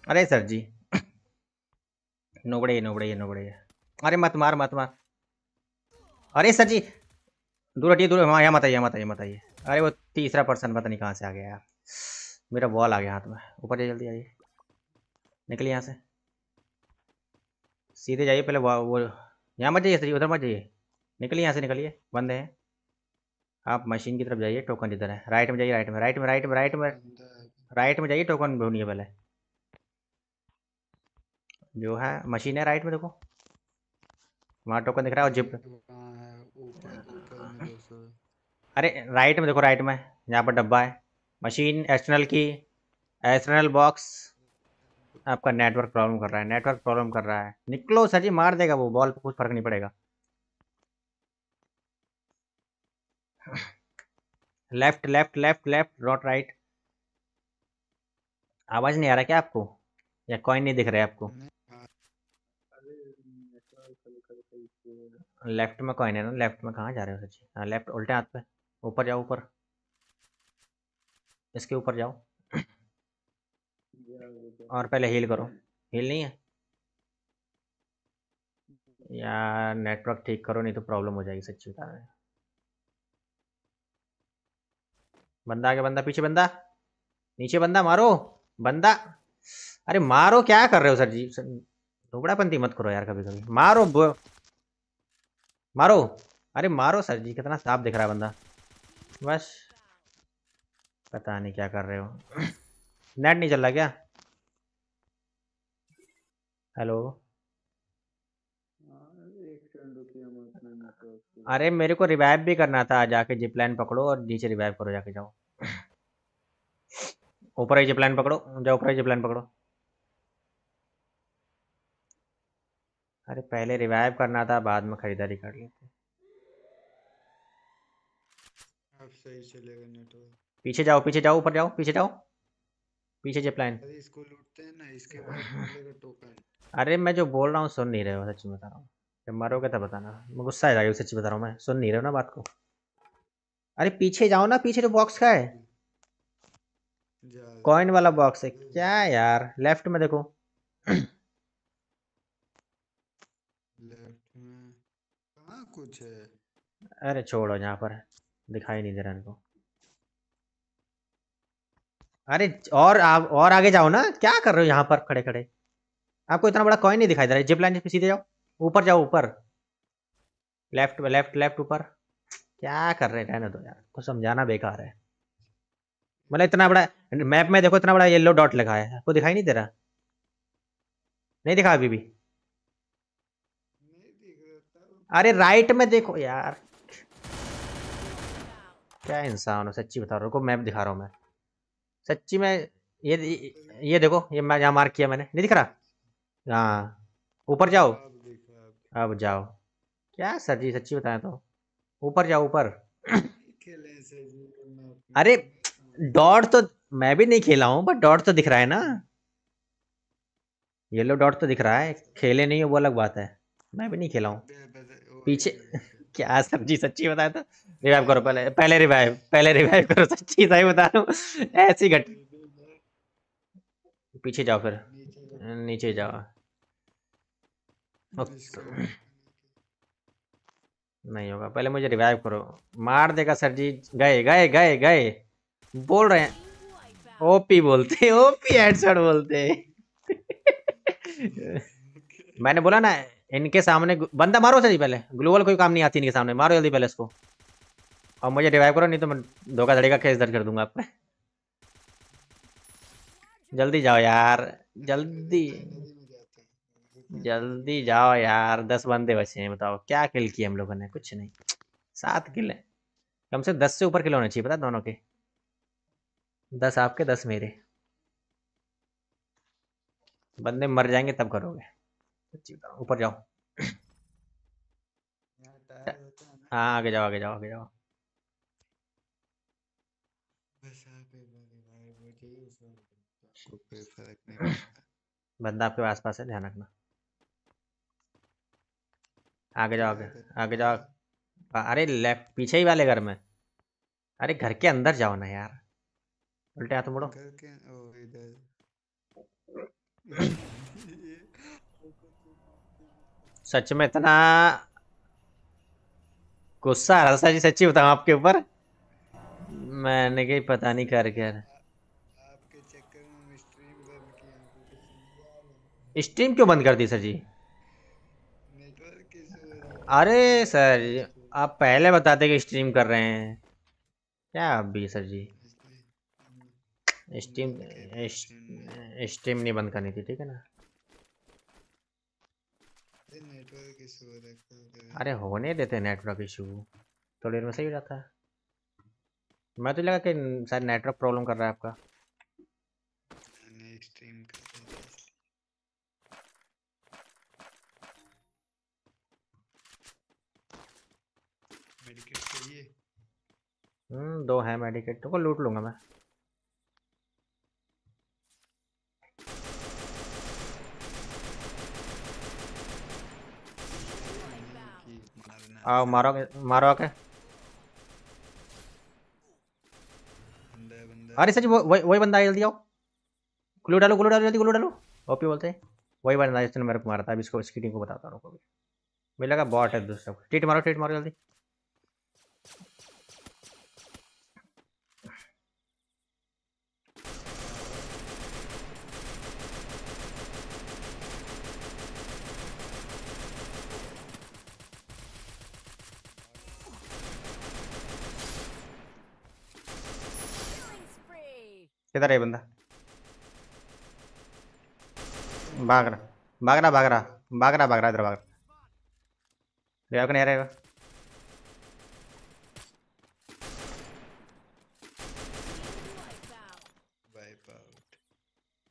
S1: अरे सर जी। नुबड़े नुबड़े नुबड़े। अरे मत मार मत मार। अरे सर जी दूर हटिए दूर हाँ यहाँ मत आइए यहाँ मत आइए मत आइए। अरे वो तीसरा पर्सन पता नहीं कहाँ से आ गया यार। मेरा बॉल आ गया हाथ में। ऊपर जाइए जल्दी आइए। निकलिए यहाँ से। सीधे जाइए पहले वो वो यहाँ मत जाइए सर जी उधर मत जाइए। निकलिए यहाँ से निकलिए। बंद है। आप मशीन की तरफ़ जाइए टोकन जिधर है। राइट में जाइए राइट में राइट में राइट में राइट में। राइट में जाइए टोकन ढूंढिए पहले। जो है, मशीन है राइट में देखो। वहाँ टोकन दिख रहा है और जिप अरे राइट में देखो राइट में। यहाँ पर डब्बा है। मशीन एक्सटर्नल की। एक्सटर्नल बॉक्स आपका नेटवर्क प्रॉब्लम कर रहा है नेटवर्क प्रॉब्लम कर रहा है। निकलो सर जी मार देगा वो बॉल पे कुछ फ़र्क नहीं पड़ेगा। Left left left left not right आवाज़ नहीं आ रहा क्या आपको? या कॉइन नहीं दिख रहा है आपको
S3: नहीं हाँ,
S1: लेफ़्ट में कॉइन है ना लेफ़्ट में कहाँ जा रहे हो सच्ची? हाँ लेफ़्ट उल्टे हाथ पे, ऊपर जाओ ऊपर। इसके ऊपर जाओ। और पहले हील करो। हील नहीं है? यार नेटवर्क ठीक करो, नहीं तो प्रॉब्लम हो जाएगी सच्ची बता रहे बंदा आगे, बंदा पीछे, बंदा। नीचे बंदा मारो, बंदा। अरे मारो, क्या कर रहे हो सर जी? टुकड़ापंती मत करो यार कभी कभी मारो मारो। अरे मारो सर जी, कितना साफ़ दिख रहा है बंदा। बस। पता नहीं क्या कर रहे हो। नेट नहीं चल रहा क्या? हेलो। अरे मेरे को रिवाइव भी करना था, जाके जिप लाइन पकड़ो और नीचे रिवाइव करो, जाके जाओ। ऊपर ही जिप लाइन पकड़ो, जाओ ऊपर ही जिप लाइन पकड़ो। अरे पहले रिवाइव करना था बाद में खरीदारी कर लेते।
S3: अब सही चलेगा नेटवर्क
S1: पीछे जाओ पीछे जाओ ऊपर जाओ पीछे जाओ। पीछे जिप लाइन
S3: अरे इसको लूटते हैं ना इसके बाद मिलेगा टोकन
S1: अरे मैं जो बोल रहा हूँ सुन नहीं रहे हो सच्ची बता रहा हूँ। जब मरोगे तब बताना। मैं गुस्सा आ जाएगा सच्ची बता रहा हूँ मैं। सुन नहीं रहे हो ना बात को? अरे पीछे जाओ ना पीछे जो बॉक्स का है। कॉइन वाला बॉक्स है। क्या यार? लेफ़्ट में देखो
S3: लेफ़्ट में कहाँ कुछ है।
S1: अरे छोड़ो, यहाँ पर दिखाई नहीं दे रहा इनको। अरे और आप और आगे जाओ ना। क्या कर रहे हो यहाँ पर खड़े खड़े आपको इतना बड़ा कॉइन नहीं दिखाई दे रहा है। जिप लाइन पे सीधे जाओ। ऊपर जाओ, ऊपर। लेफ़्ट लेफ़्ट लेफ़्ट ऊपर। क्या कर रहे हैं? रहने दो यार। कुछ समझाना बेकार है। मतलब इतना बड़ा मैप में देखो इतना बड़ा येलो डॉट लगा है। आपको दिखाई नहीं दे रहा? नहीं दिखा अभी भी। अरे राइट में देखो यार। क्या इंसान हो सच्ची बता रहा हूँ रुको मैप दिखा रहा हूँ मैं। सच्ची में ये ये- देखो ये मैं यहाँ मार्क किया मैंने। नहीं दिख रहा? हाँ। ऊपर जाओ।
S3: अब
S1: जाओ। क्या सर जी सच्ची बताएँ तो। ऊपर जाओ ऊपर। अरे डॉट तो मैं भी नहीं खेला हूँ बट डॉट तो दिख रहा है ना। येलो डॉट तो दिख रहा है। खेले नहीं हो वो अलग बात है। मैं भी नहीं खेला हूँ। पीछे क्या सर जी सच्ची बताया तो रिवाइव करो पहले पहले रिवाइव पहले रिवाइव करो सच्ची सही बता रहा हूँ। ऐसी घट पीछे जाओ फिर।
S3: नीचे
S1: जाओ। नहीं होगा पहले मुझे रिवाइव करो। मार देगा सर जी। गए गए गए गए। बोल रहे हैं। ओपी बोलते ओपी हेडशॉट बोलते। मैंने बोला ना इनके सामने बंदा मारो सर पहले। ग्लोबल कोई काम नहीं आती इनके सामने। मारो जल्दी पहले इसको। और मुझे रिवाइव करो, नहीं तो मैं धोखाधड़ी का केस दर्ज कर दूँगा आप पे जल्दी जाओ यार। जल्दी। जल्दी जाओ यार। दस बंदे बचे हैं, बताओ। क्या किल किए हम लोगों ने? कुछ नहीं। सात किल है। कम से दस से ऊपर किल होने चाहिए, पता दोनों के। दस आपके, दस मेरे। बंदे मर जाएँगे, तब करोगे। सच्ची बता ऊपर जाओ।
S3: है,
S1: आगे जाओ आगे जाओ आगे जाओ। बंदा आपके आसपास है, ध्यान रखना। आगे जाओ, आगे आगे जाओ। अरे, लेफ़्ट, पीछे ही वाले घर में। अरे, घर के अंदर जाओ ना यार। उल्टे हाथ मुड़ो। सच में इतना गुस्सा आ रहा था जी सच्ची बताऊँ आपके ऊपर? मैंने कही पता नहीं कर क्या
S3: स्ट्रीम
S1: क्यों बंद कर दी सर जी? अरे सर आप पहले बताते कि स्ट्रीम कर रहे हैं। क्या आप भी सर जी? स्ट्रीम
S3: स्ट्रीम
S1: नहीं बंद करनी थी ठीक है ना?
S3: अरे नेटवर्क इशू हो रहा है
S1: अरे होने देते नेटवर्क इशू थोड़ी देर में सही हो जाता है। मैं तो लगा कि शायद नेटवर्क प्रॉब्लम कर रहा है आपका।
S3: स्ट्रीम। मेडिकेट चाहिए?
S1: हम्म दो है मेडिकेट तो को लूट लूँगा मैं
S3: नहीं कि मारना
S1: आओ मारो मारो आके। अरे सच वो वही वही बंदा है जल्दी आओ। ग्लू डालो ग्लू डालो जल्दी ग्लू डालो। ओपी बोलते हैं। वही बंदा जिसने मेरे को मारा था। अभी इसको इसकी टीम को बताता हूँ अभी। मुझे बॉट है दूसरा। टीट मारो टीट मारो जल्दी। किधर है बंदा? भाग रहा भाग रहा भाग रहा भाग रहा भाग रहा इधर भाग रहा रेवा नहीं रहेगा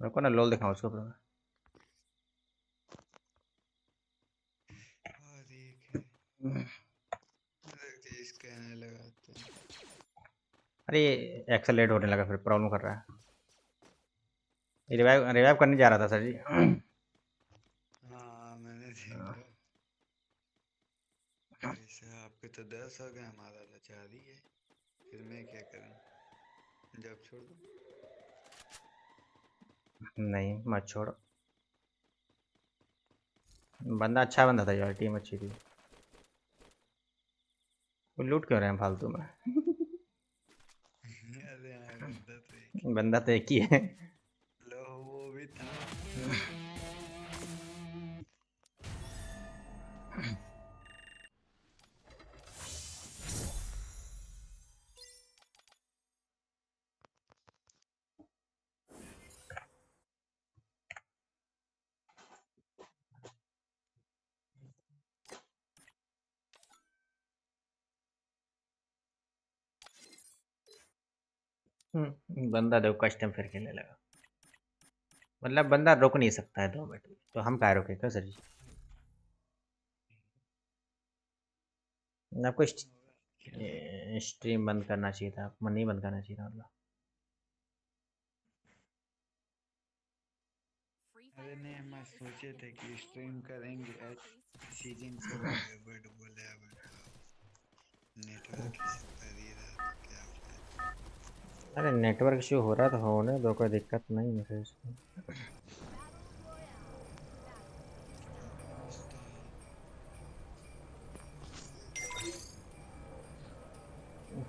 S1: मेरे को ना लोल दिखाऊँ उसको ऊपर।
S3: है अरे
S1: एक्सेलेट होने लगा, फिर प्रॉब्लम कर रहा है। रिवाइव रिवाइव करने जा रहा था सर जी।
S3: हाँ मैंने आपके तो दस हो गए हमारा तो चार ही है। फिर मैं क्या करूँ? जब छोड़ दूँ?
S1: नहीं मत छोड़। बंदा अच्छा बंदा था यार टीम अच्छी थी। वो लूट क्यों रहे हैं फालतू में?
S3: हाँ बंदा तो एक
S1: बंदा तो एक ही है। बंदा देखो कस्टम फिर खेलने लगा। मतलब बंदा रुक नहीं सकता है दो मिनट तो हम क्या रोके क्यों सर जी? आपको स्ट्रीम बंद करना चाहिए था आपको नहीं बंद करना चाहिए था मतलब।
S3: अरे नहीं, हम सोचे थे कि स्ट्रीम करेंगे सीज़न है बट बोले अब नेटवर्क रहा क्या
S1: अरे नेटवर्क इशू हो रहा तो होने दो कोई दिक्कत नहीं है फिर इसमें।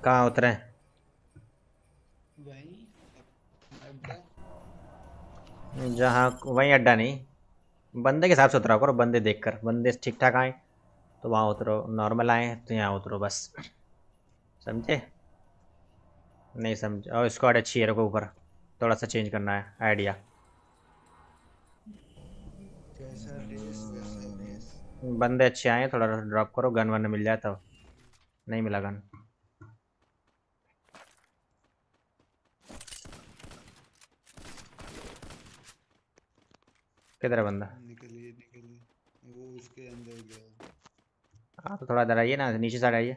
S1: कहाँ उतरे? जहाँ वहीं अड्डा नहीं। बंदे के हिसाब से उतरा करो बंदे देख कर बंदे ठीक ठाक आए तो वहाँ उतरो नॉर्मल आए तो यहाँ उतरो बस। समझे? नहीं समझे और स्क्वाड अच्छी है रखो ऊपर। थोड़ा सा चेंज करना है आइडिया बंदे अच्छे आए थोड़ा ड्रॉप करो गन वन मिल जाए तब। नहीं मिला गन किधर है बंदा?
S3: निकलिए निकलिए। वो उसके अंदर गया।
S1: हाँ तो थोड़ा इधर आइए ना नीचे साइड आइए।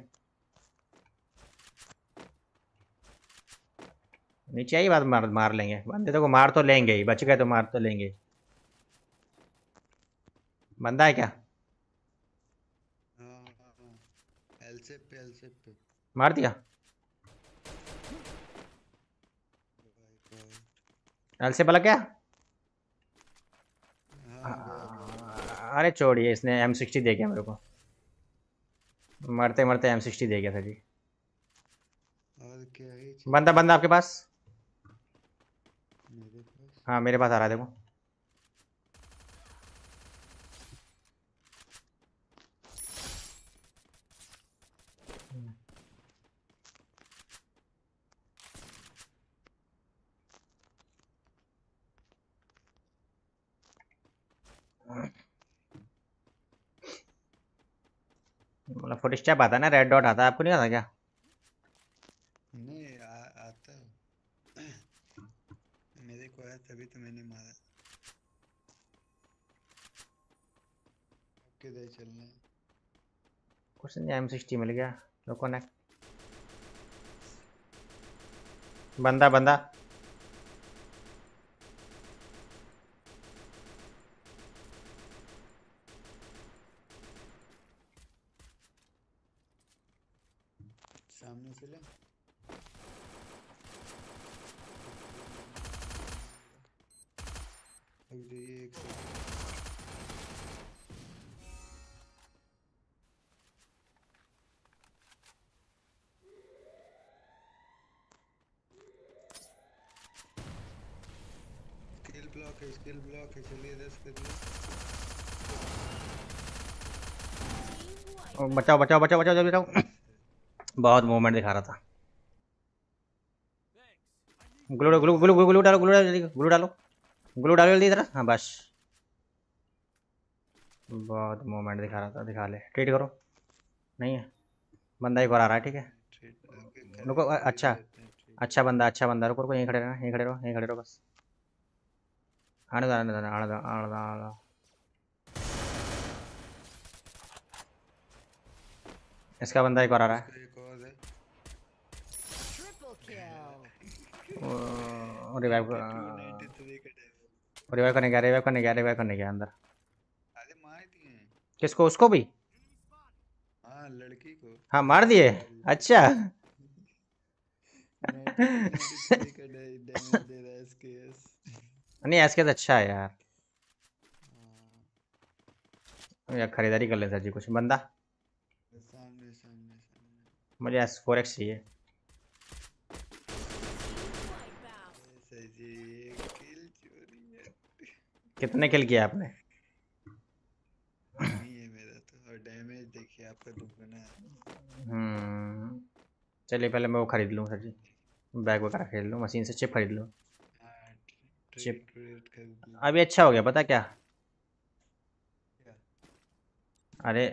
S1: नीचे आई बात मार मार लेंगे। बंदे तो को मार तो लेंगे ही बच गए तो मार तो लेंगे बंदा है क्या?
S3: हाँ हाँ हाँ।
S1: मार दिया? एल से पलक क्या?
S3: गया
S1: अरे छोड़िए इसने एम सिक्सटी दे गया मेरे को। मरते मरते एम सिक्सटी दे गया था जी। बंदा बंदा आपके पास? हाँ मेरे पास आ रहा है, देखो। मतलब फुट स्टेप आता है ना रेड डॉट आता है, आपको नहीं आता क्या
S3: नहीं आ, आता है मेरे को आया तभी तो मैंने मारा किधर चलना है
S1: कुछ नहीं एम सिक्सटी मिल गया। रुको नेक्स्ट बंदा बंदा
S3: सामने से ले अब जाइए एक सेकंड स्किल ब्लॉक है स्किल ब्लॉक है चलिए दस करिए
S1: ओ, बचाओ बचाओ बचाओ बचाओ बचाओ। बहुत मूवमेंट दिखा रहा था। Glue glue glue glue glue डालो ग्लू डालो ग्लू डालो। ग्लू डालो जल्दी इधर। हाँ बस। बहुत मूवमेंट दिखा रहा था दिखा ले। ट्रीट करो। नहीं है। बंदा एक और आ रहा है ठीक है? रुको, अच्छा। अच्छा बंदा अच्छा बंदा रुको रुको यहीं खड़े रहना यहीं खड़े रहो यहीं खड़े रहो बस। आने दो आने दो आने दो आने दो आने दो इसका बंदा एक और आ रहा है. रिवाइव
S3: 92, 93 का damage।
S1: रिवाइव करने गया रिवाइव करने गया रिवाइव करने गया अंदर।
S3: अरे मार दिए।
S1: किसको उसको भी?
S3: हाँ लड़की को।
S1: हाँ मार दिए। अच्छा।
S3: 93 का डैमेज दे रहा SKS
S1: नहीं ऐसे तो अच्छा है यार।
S3: हाँ,
S1: यार खरीदारी कर ले सर जी कुछ। बंदा। मुझे एस फोर एक्स चाहिए
S3: है।
S1: कितने किल किया आपने?
S3: तो
S1: हम्म चलिए पहले मैं वो खरीद लूँ सर जी। बैग वगैरह खरीद लूँ मशीन से चिप खरीद लूँ।
S3: हाँ
S1: चिप। अभी अच्छा हो गया पता क्या? अरे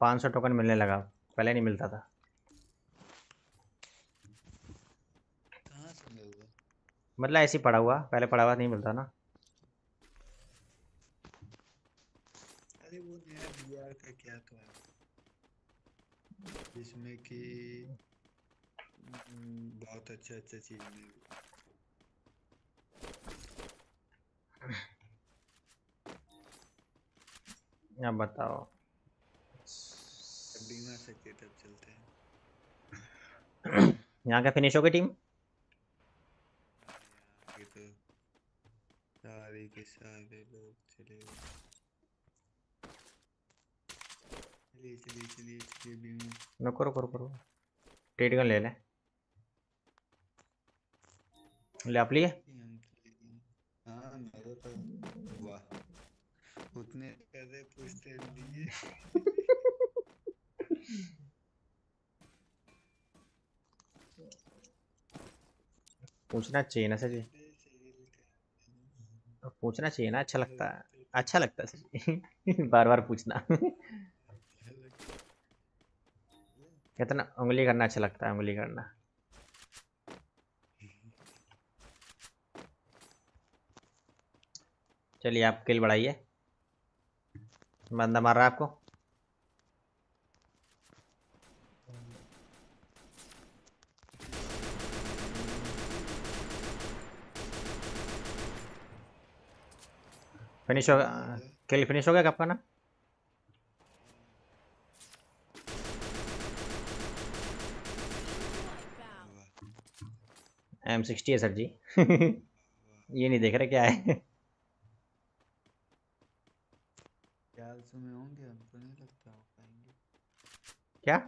S1: पाँच सौ टोकन मिलने लगा पहले नहीं मिलता था
S3: कहाँ से मिल रहा
S1: मतलब ऐसे ही पड़ा हुआ पहले पड़ा हुआ नहीं मिलता ना।
S3: अरे वो नया का क्या है जिसमें कि हम्म, बहुत अच्छा अच्छा चीज़ मिल।
S1: अब बताओ।
S3: बीमा सकते तब चलते हैं?
S1: यहाँ का फिनिश हो गई टीम
S3: हाँ, यहाँ के तो सारे के सारे लोग चले गए। चलिए चलिए चलिए चलिए बीमा
S1: रुको रुको रुको रुको। ट्रेड गन ले लें। ले आप लिए?
S3: गए। हाँ मेरे तो वाह। उतने पैसे पूछते लिए
S1: पूछना चाहिए ना सर जी। पूछना चाहिए ना अच्छा लगता है। अच्छा लगता है बार बार पूछना। कितना उंगली करना अच्छा लगता है उंगली करना। चलिए आप किल बढ़ाइए। बंदा मार रहा है आपको? फिनिश हो गया किल फिनिश हो गया आपका ना एम सिक्सटी है सर जी ये नहीं देख रहे क्या है
S3: में होंगे हमको नहीं लगता हो पाएँगे
S1: क्या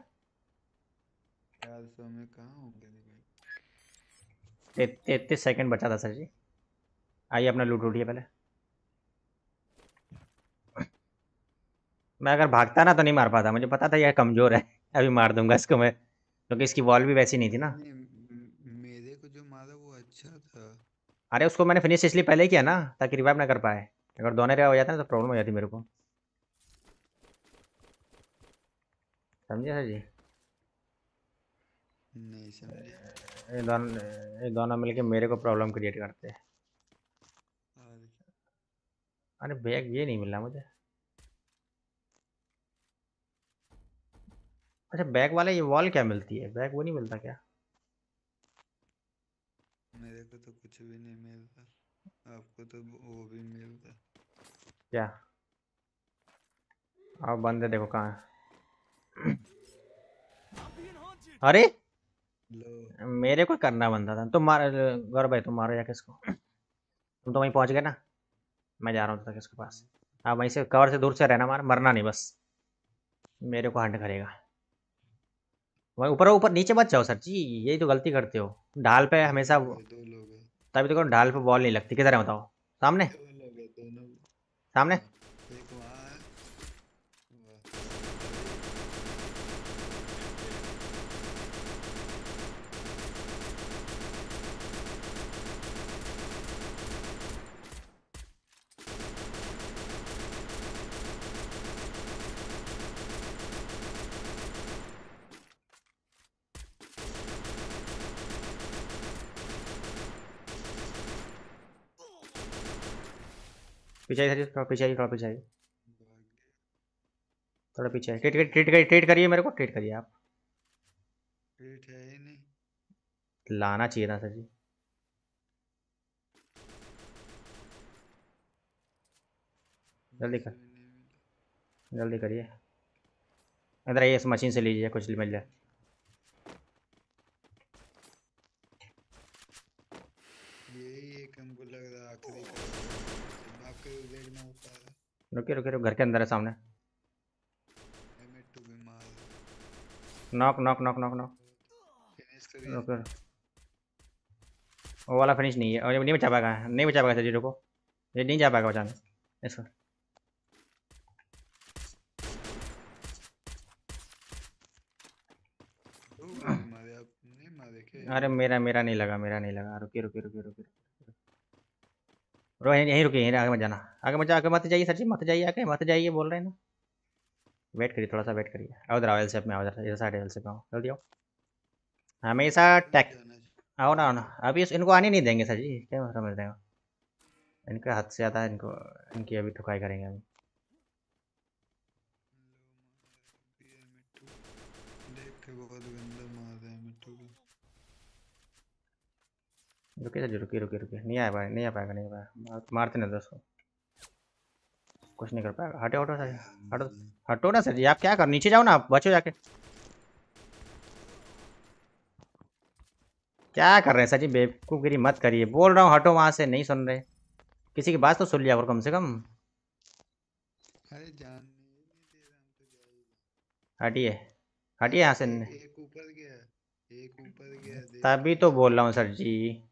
S3: चार सौ में कहाँ होंगे
S1: तैतीस सेकंड बचा था सर जी आइए अपना लूट उठिए पहले मैं अगर भागता ना तो नहीं मार पाता मुझे पता था यह कमज़ोर है अभी मार दूँगा इसको मैं क्योंकि इसकी वॉल भी वैसी नहीं थी ना।
S3: मेरे को जो मारा वो अच्छा था।
S1: अरे उसको मैंने फिनिश इसलिए पहले किया ना ताकि रिवाइव ना कर पाए। अगर दोनों रिवाइव हो जाता ना तो प्रॉब्लम हो जाती मेरे को। समझे सर जी?
S3: नहीं समझे।
S1: ये दोनों ये दोनों मिलके मेरे को प्रॉब्लम क्रिएट करते हैं। अरे बैग ये नहीं मिला मुझे। अच्छा बैग वाला ये वॉल क्या मिलती है? बैग वो नहीं मिलता क्या?
S3: मेरे को तो कुछ भी नहीं मिलता। आपको तो वो भी मिलता।
S1: क्या? अब बंदे देखो कहाँ है। अरे! मेरे को करना बनता था। तुम मार गौरव भाई तुम मारो जाके इसको तुम तो वहीं पहुँच गए ना? मैं जा रहा हूँ तक इसके पास। आप वहीं से कवर से दूर से रहना मार मरना नहीं बस। मेरे को हंट करेगा। वहीं ऊपर ऊपर नीचे मत जाओ सर। जी यही तो गलती करते हो। ढाल पे हमेशा तभी तो तो ढाल पे बॉल नहीं लगती। किधर है बताओ? सामने? सामने
S3: हाँ, एक वहाँ है वाह
S1: पीछे थोड़ा पीछे थोड़ा पीछे थोड़ा पीछे ट्रीट करिए ट्रीट करिए ट्रीट करिए मेरे को ट्रीट करिए आप।
S3: ट्रीट है ही नहीं।
S1: लाना चाहिए था सर जी। जल्दी कर। जल्दी करिए। इधर आइए इस मशीन से लीजिए कुछ मिल जाए
S3: यही एक हमको लग रहा है आखिरी का आपके वेग ना हो
S1: रुकिए रुकिए रुकिए घर के अंदर है सामने। Knock knock knock knock knock रुको वो वाला फिनिश नहीं है। और नहीं बचा पाएगा नहीं बचा पाएगा सर रुको ये नहीं जा पाएगा बचाने इसको अरे मेरा मेरा नहीं लगा मेरा नहीं लगा। रुकिए रुकिए रुकिए रुकिए। रो यहीं रुकिए, यहीं आगे मत जाना। आगे मत जा आगे मत जाइए सर जी मत जाइए आगे, मत जाइए, बोल रहे हैं ना। वेट करिए, थोड़ा सा वेट करिए। आओ उधर आओ एल सेप में आओ, इधर साइड एल सेप में आओ। जल्दी आओ। हमेशा टैक आओ ना आओ ना। अभी इनको आने नहीं देंगे सर जी क्या समझ रहे हो। इनके हद से ज़्यादा इनको इनकी अभी ठुकाई करेंगे
S3: के बहुत गंदा मार रहा है मिट्टू को
S1: रुकिए सर जी रुकिए रुकिए रुकिए नहीं आ पाएगा नहीं आ पाएगा नहीं आ पाएगा। मार- मारते नहीं दो कुछ नहीं कर पाएगा। हटो हटो सर हटो। हटो ना सर जी आप क्या कर नीचे जाओ ना आप बचो जाके। क्या कर रहे हैं सर जी? बेवकूफ़गिरी मत करिए। बोल रहा हूँ हटो वहाँ से नहीं सुन रहे। किसी की बात तो सुन लिया करो कम से कम।
S3: तो
S1: हटिए हटिए यहाँ से।
S3: एक एक ऊपर गया एक ऊपर गया
S1: तभी तो बोल रहा हूँ सर जी।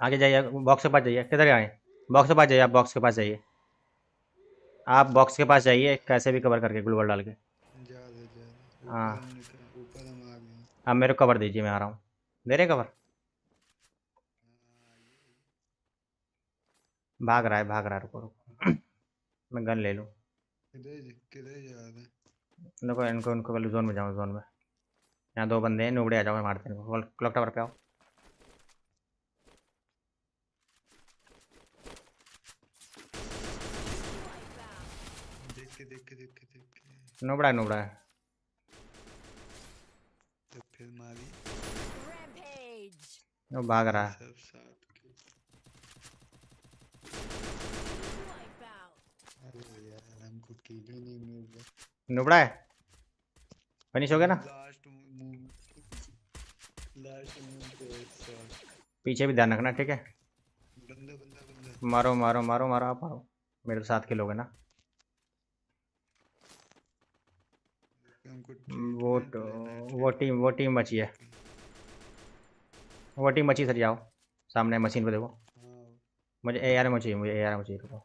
S1: आगे जाइए बॉक्स के पास जाइए किधर आए बॉक्स के पास जाइए आप बॉक्स के पास जाइए। आप बॉक्स के पास जाइए कैसे भी कवर करके ग्लूवल डाल के। हाँ। आप मेरे को कवर दीजिए मैं आ रहा हूँ। दे रहे कवर भाग रहा है भाग रहा है रुको रुको। मैं गन ले लूँ? देखो इनको इनको पहले जोन में जाऊँ जोन में। यहाँ दो बंदे हैं नुबड़े आ जाओ मैं मारते हैं क्लॉक टावर पे आओ।
S3: देख के देख के देख के देख के।
S1: नुबड़ा है नुबड़ा। है
S3: तो फिर मारी।
S1: वो भाग रहा। है
S3: सब साथ अरे यार हमको किल ही नहीं मिल रहा।
S1: नुबड़ा है। फिनिश हो गया ना?
S3: लास्ट मूव लास्ट मूव पे शॉट
S1: पीछे भी ध्यान रखना ठीक है?
S3: बंदा बंदा बंदा।
S1: मारो मारो मारो मारो आप मारो मेरे साथ के लोग हैं ना? वो तो वो टीम वो टीम बची है। वो टीम बची सर जाओ सामने मशीन पे देखो।
S3: हाँ।
S1: मुझे ए आर चाहिए मुझे ए आर चाहिए रुको।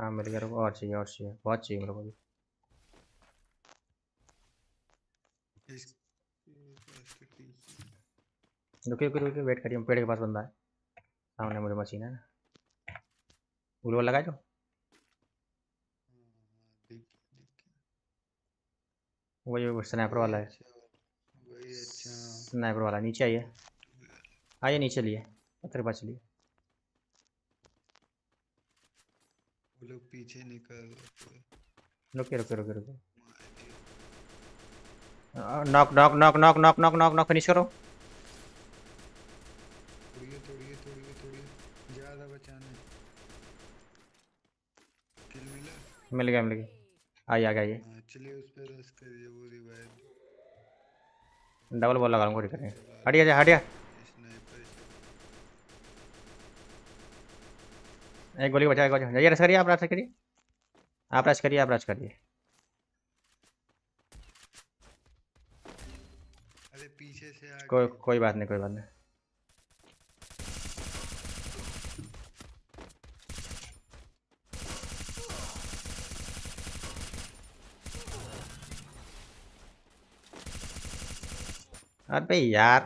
S1: हाँ मिल गया रुको और चाहिए और चाहिए बहुत चाहिए मेरे को भी। रुकिए रुकिए रुकिए वेट करिए पेड़ के पास बंदा है। सामने मुझे मशीन है ना। ग्लू लगा जो
S3: हाँ देख देख
S1: वही स्नाइपर वाला है।
S3: वही अच्छा।
S1: वाला नीचे आइए। आइए नीचे लिए। पत्थर के पास चलिए
S3: वो लोग पीछे निकल
S1: रुकिए रुकिए
S3: मार दिया।
S1: Knock knock knock knock knock knock knock knock finish करो।
S3: तोड़िए तोड़िए तोड़िए तोड़िए ज़्यादा बचाना किल मिला?
S1: मिल गया मिल गया। आइए आगे आइए।
S3: चलिए उस पर रस करिए वो रिवाइव
S1: डबल बॉल लगा लूँगा हटिया जा हटिया। एक गोली बचा एक गोली। जाइए रश करिए आप रश करिए। आप रश करिए आप रश करिए।
S3: अरे पीछे से आ
S1: कोई कोई बात नहीं कोई बात नहीं। अबे यार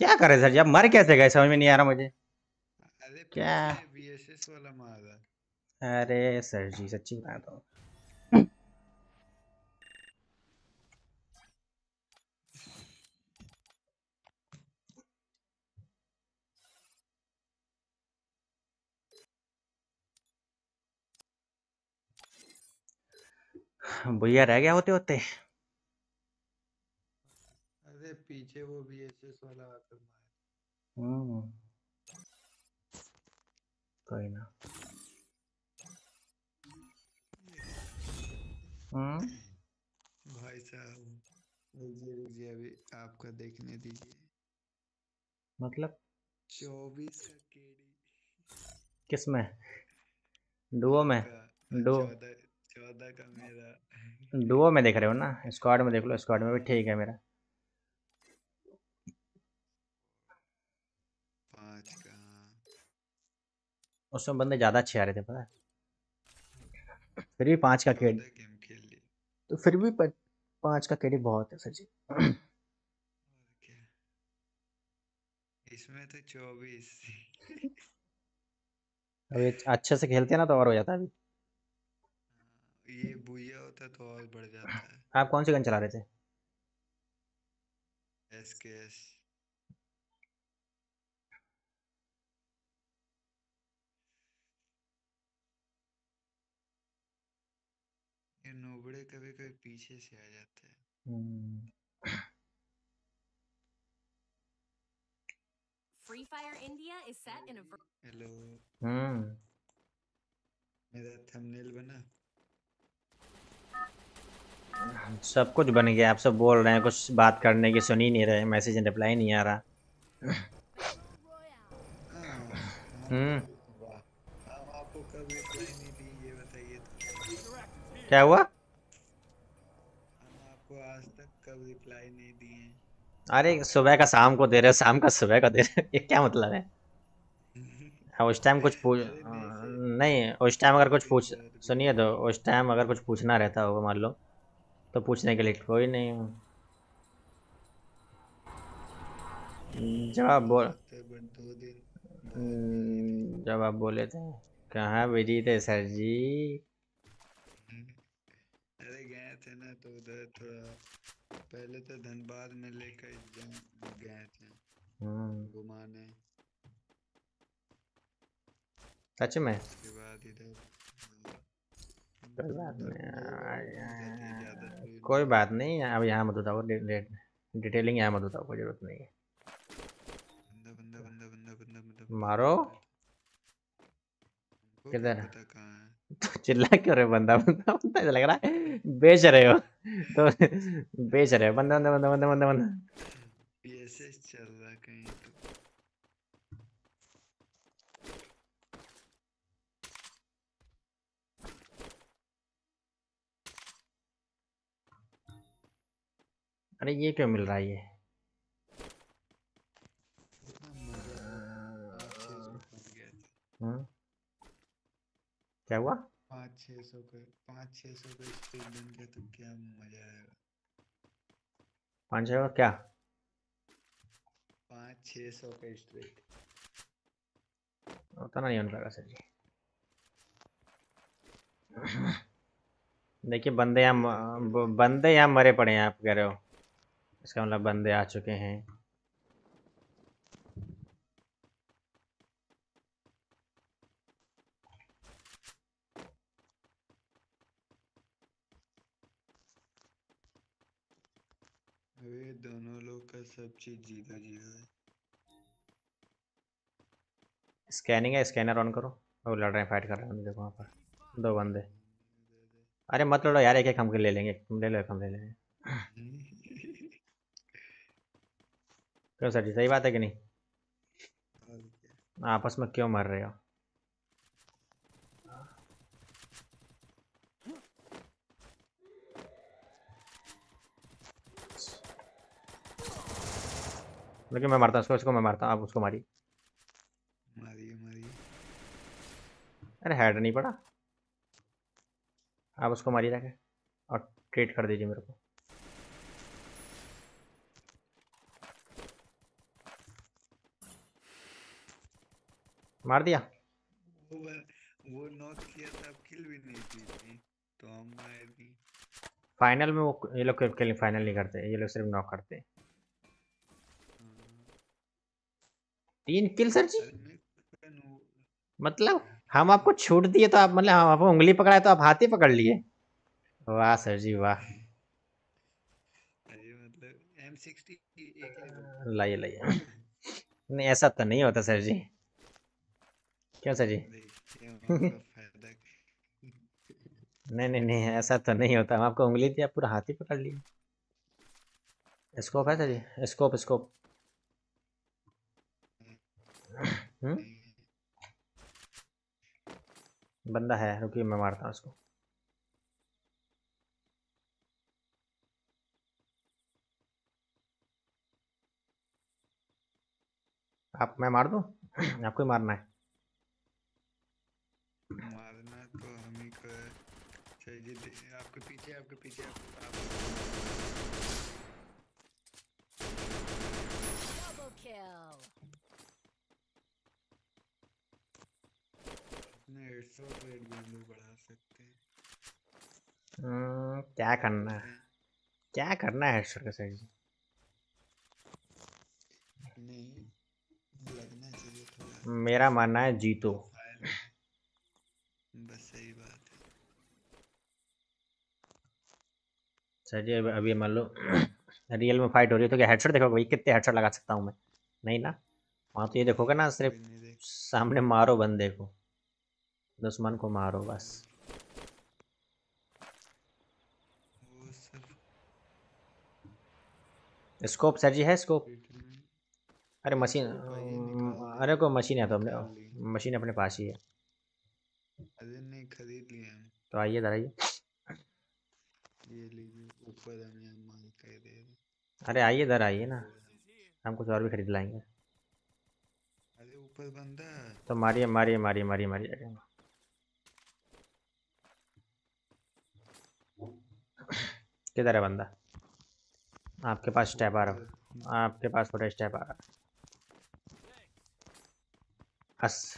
S1: क्या करे सर? जब मर कैसे गए? समझ में नहीं आ रहा मुझे।
S3: अरे
S1: क्या?
S3: बीएसएस वाला मारा
S1: अरे सर जी सच्ची बता दो। भैया रह गया होते होते
S3: अरे पीछे वो बीएसएस वाला आकर मारा
S1: हम्म। कोई ना। हम्म।
S3: भाई साहब रुकिए रुकिए अभी आपका देखने दीजिए।
S1: मतलब?
S3: चौबीस का केडी।
S1: किसमें? डुओ में? डुओ।
S3: चौदह चौदह का मेरा।
S1: डुओ में देख रहे हो ना? स्क्वाड में देख लो स्क्वाड में भी ठीक है मेरा
S3: पाँच का हाँ।
S1: उसमें बंदे ज़्यादा अच्छे आ रहे थे पता है। फिर भी पाँच का
S3: खेल।
S1: तो फिर भी पाँच का केडी बहुत है सर जी।
S3: इसमें तो चौबीस।
S1: अब अच्छे से खेलते हैं ना तो और हो जाता है अभी।
S3: ये बुया होता तो और बढ़ जाता है।
S1: आप कौन सी गन चला रहे थे?
S3: एस। नोबड़े कभी कभी पीछे से आ जाते हैं।
S1: हम्म,
S2: Free Fire India is set in a
S3: hello
S1: हम्म।
S3: मेरा थंबनेल बना।
S1: सब कुछ बन गया आप सब बोल रहे हैं कुछ बात करने की सुन ही नहीं रहे मैसेज रिप्लाई नहीं आ रहा।
S3: हाँ,
S1: हम्म।
S3: हम- वाह हम आपको कब रिप्लाई नहीं दी ये बताइए तो
S1: क्या हुआ
S3: हम आपको आज तक कब रिप्लाई नहीं दिए
S1: अरे सुबह का शाम को दे रहे हो शाम का सुबह का दे रहे हो। ये क्या मतलब है? हाँ, उस टाइम कुछ पूछ नहीं उस टाइम अगर कुछ पूछ सुनिए तो उस टाइम अगर कुछ पूछना रहता होगा मान लो तो पूछने के लिए कोई नहीं हूँ। जब आप बोल
S3: है थे
S1: जब आप बोले थे। कहाँ बिज़ी थे सर जी?
S3: अरे गए थे ना तो उधर थोड़ा पहले तो धनबाद में लेकर गए थे।
S1: हम्म,
S3: घुमाने।
S1: सच में?
S3: उसके बाद इधर
S1: कोई बात नहीं कोई बात नहीं अब यहाँ मत डि, डिटेलिंग यहाँ मत बताओ कोई ज़रूरत नहीं है।
S3: बंदा बंदा बंदा बंदा बंदा बंदा बंदा
S1: मारो। किधर?
S3: है
S1: तो चिल्ला क्यों रहे बंदा बंदा बंदा ऐसा लग रहा है बेच रहे हो तो बेच रहे हो बंदा बंदा बंदा बंदा बंदा बंदा।
S3: पीएसएस चल रहा कहीं तो।
S1: अरे ये क्यों मिल रहा है ये?
S3: कितना मज़ा आया पाँच छः सौ बन गया था
S1: हम्म, क्या हुआ
S3: पाँच छः सौ का पाँच छः सौ का स्पीड बन गया तो क्या मज़ा आएगा
S1: पाँच छः का क्या
S3: पाँच छः सौ का स्ट्रेक
S1: उतना नहीं होने पाएगा सर जी देखिए बंदे यहाँ बंदे यहाँ मरे पड़े हैं आप कह रहे हो इसका मतलब बंदे आ चुके हैं
S3: अबे दोनों लोग का सब चीज़ ज़ीरो ज़ीरो है।
S1: स्कैनिंग है स्कैनर ऑन करो। वो लड़ रहे हैं फाइट कर रहे हैं देखो वहाँ पर। दो बंदे। अरे मत लड़ो यार एक एक हम ले लेंगे। तुम ले लो एक हम ले लेंगे। क्यों सर जी सही बात है कि नहीं? आपस में क्यों मर रहे हो? लेकिन मैं मारता उसको उसको मैं मारता आप उसको मारी
S3: मारिए मारिए
S1: अरे हेड नहीं पड़ा आप उसको मारिए जाके और ट्रीट कर दीजिए मेरे को मार दिया
S3: वो वो नॉक किया था किल भी नहीं थी तो हम मार दी
S1: फाइनल में वो ये लोग किल फाइनल नहीं करते ये लोग सिर्फ़ नॉक करते हाँ। तीन किल सर जी? मतलब हम आपको छूट दिए तो आप मतलब हम आपको उंगली पकड़ाए तो आप हाथ ही पकड़ लिए। वाह सर जी वाह।
S3: मतलब
S1: लाइए लाइए। नहीं ऐसा तो नहीं होता सर जी। क्यों सर जी? नहीं नहीं नहीं ऐसा तो नहीं होता। हम आपको उंगली थी आप पूरा हाथ ही पकड़ लिए। स्कोप है सर जी? Scope scope. बंदा है रुकिए मैं मारता हूँ उसको आप मैं मार दूँ? आपको ही मारना है।
S3: मारना तो हम ही को चाहिए आपके पीछे आपके पीछे आप, आप
S2: Double kill.
S3: अपने हेडशॉट बढ़ा सकते हैं
S1: क्या करना है क्या करना है हेडशॉट का सर
S3: नहीं लगना चाहिए थोड़ा
S1: मेरा मानना है जीतो
S3: बस सही बात है
S1: सर जी अभी मान लो रियल में फाइट हो रही है तो क्या हेडशॉट देखोगे भाई कितने हेडशॉट लगा सकता हूँ मैं नहीं ना वहाँ तो ये देखोगे ना सिर्फ़
S3: देख
S1: सामने मारो बंदे को दुश्मन को मारो बस स्कोप सर जी है स्कोप अरे मशीन अरे को मशीन है तो हमने मशीन अपने पास ही है
S3: नहीं खरीद लिए
S1: तो आइए इधर आइए
S3: ये लीजिए ऊपर हमें माल कर दे
S1: अरे आइए इधर आइए ना हम कुछ और भी खरीद लाएँगे
S3: अरे ऊपर बंदा
S1: तो मारिए मारिए मारिए मारिए मारिए किधर है बंदा? आपके पास स्टेप आ रहा आपके पास थोड़ा स्टेप आ रहा हस।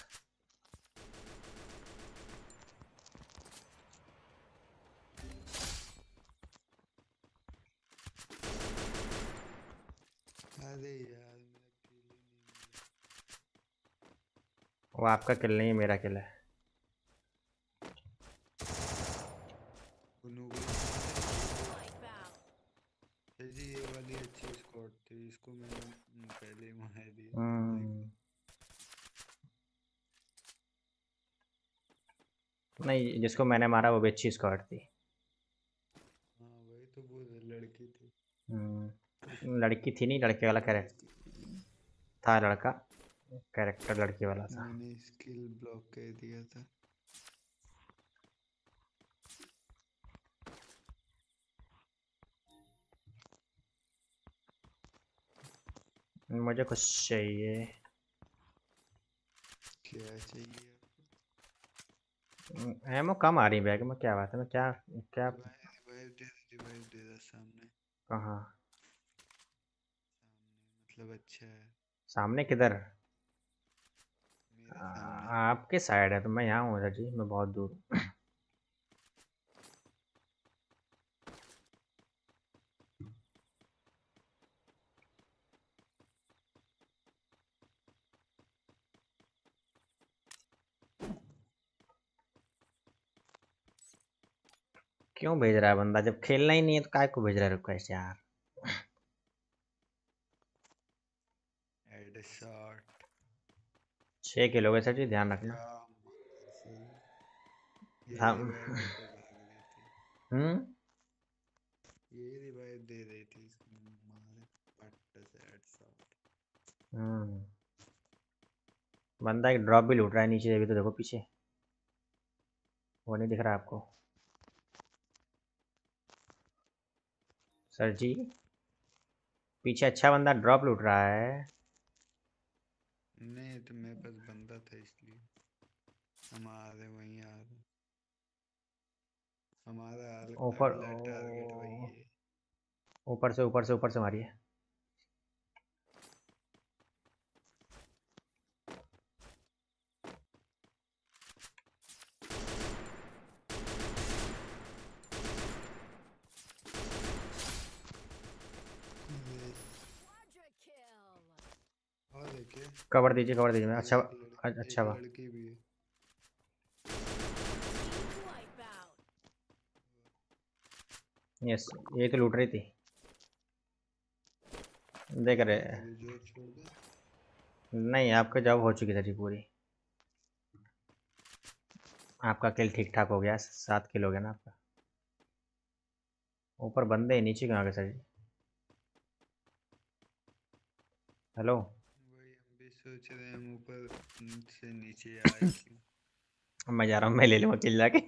S3: अरे यार
S1: वो आपका किल नहीं है मेरा किल है
S3: वो नुगरी
S2: Wipeout.
S3: है वाली अच्छी स्क्वाड थी इसको मैंने पहले ही मार दिया।
S1: नहीं जिसको मैंने मारा वो भी अच्छी स्क्वाड थी
S3: हाँ वही तो वो लड़की थी
S1: हम्म, लड़की थी नहीं लड़के वाला कैरेक्टर था लड़का कैरेक्टर लड़की वाला था
S3: मैंने स्किल ब्लॉक कर दिया था
S1: मुझे कुछ चाहिए।
S3: क्या चाहिए?
S1: एमो कम आ रही बैग में क्या बात है मैं क्या क्या
S3: रिवाइव दे दे सामने।
S1: कहाँ?
S3: सामने मतलब अच्छा है।
S1: सामने किधर? आपके साइड है तो मैं यहाँ हूँ सर जी मैं बहुत दूर हूँ। क्यों भेज रहा है बंदा? जब खेलना ही नहीं है तो काय को भेज रहा है रिक्वेस्ट यार? छः किलो सर जी ध्यान रखना।
S3: मार ये
S1: हाँ। हम्म?
S3: ये रिवाइव दे रही थी शॉट
S1: हम्म। बंदा एक ड्रॉप भी लूट रहा है नीचे अभी तो देखो पीछे। वो नहीं दिख रहा आपको। सर जी पीछे अच्छा बंदा ड्रॉप लूट रहा है।
S3: नहीं तो मैं बस बंदा था इसलिए। हम आ रहे वहीं आ रहे हमारा
S1: ऊपर ऊपर से ऊपर से ऊपर से मारिए
S3: ये
S2: Quadra kill.
S3: और देखिए
S1: कवर दीजिए कवर दीजिए। अच्छा अच्छा बा. यस ये तो लूट रही थी। देख रहे नहीं, आपका जॉब हो चुकी थी पूरी। आपका किल ठीक ठाक हो गया, सात किल हो गया ना आपका। ऊपर बंदे नीचे आ गए सर? जी हेलो
S3: सोच रहे हम ऊपर से नीचे आए
S1: मैं जा रहा हूँ मैं ले लूँगा किल जाके।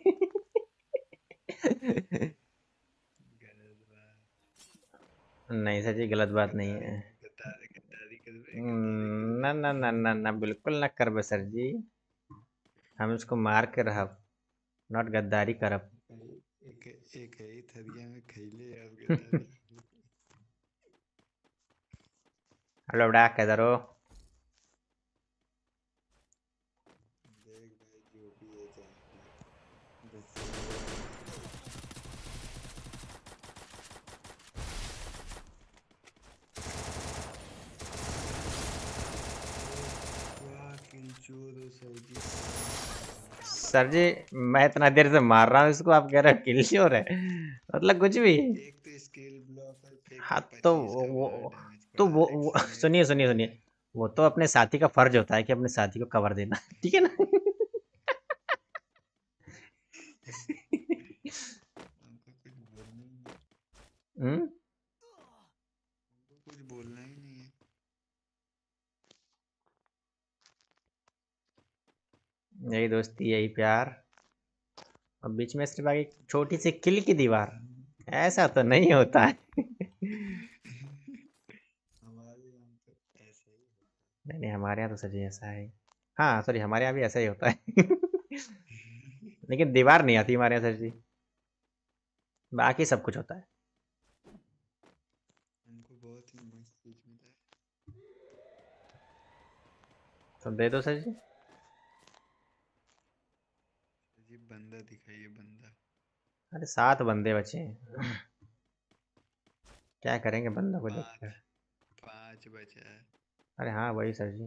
S1: नहीं सर जी गलत बात नहीं है। हम्म, ना ना ना ना ना बिल्कुल ना करब सर जी। हम इसको मार के रहब नॉट गद्दारी करब
S3: एक एक है थरिया में खैले और गद्दारी।
S1: हेलो बड़ा किधर हो
S3: देख भाई जो भी है जाएँगे बस क्या किल चोर हो सर जी
S1: मैं इतना देर से मार रहा हूँ इसको आप कह रहे हो किल श्योर है मतलब कुछ भी।
S3: एक तो स्किल
S1: हाँ तो
S3: 25
S1: वो तो वो, वो सुनिए सुनिए सुनिए। वो तो अपने साथी का फ़र्ज़ होता है कि अपने साथी को कवर देना ठीक है ना? हम्म? यही दोस्ती, यही प्यार। और बीच में सिर्फ़ आगे छोटी सी किल की दीवार। ऐसा तो नहीं होता। है नहीं नहीं, हमारे यहाँ तो सच ऐसा है। हाँ सॉरी हमारे यहाँ भी ऐसा ही होता है। लेकिन दीवार नहीं आती हमारे यहाँ, सर जी। बाकी सब कुछ होता है। तो दे दो, सर जी।
S3: बंदा दिखाइए बंदा।
S1: अरे सात बंदे बचे हैं। क्या करेंगे बंदों को देखकर?
S3: पाँच बचा है।
S1: अरे हाँ वही सर जी।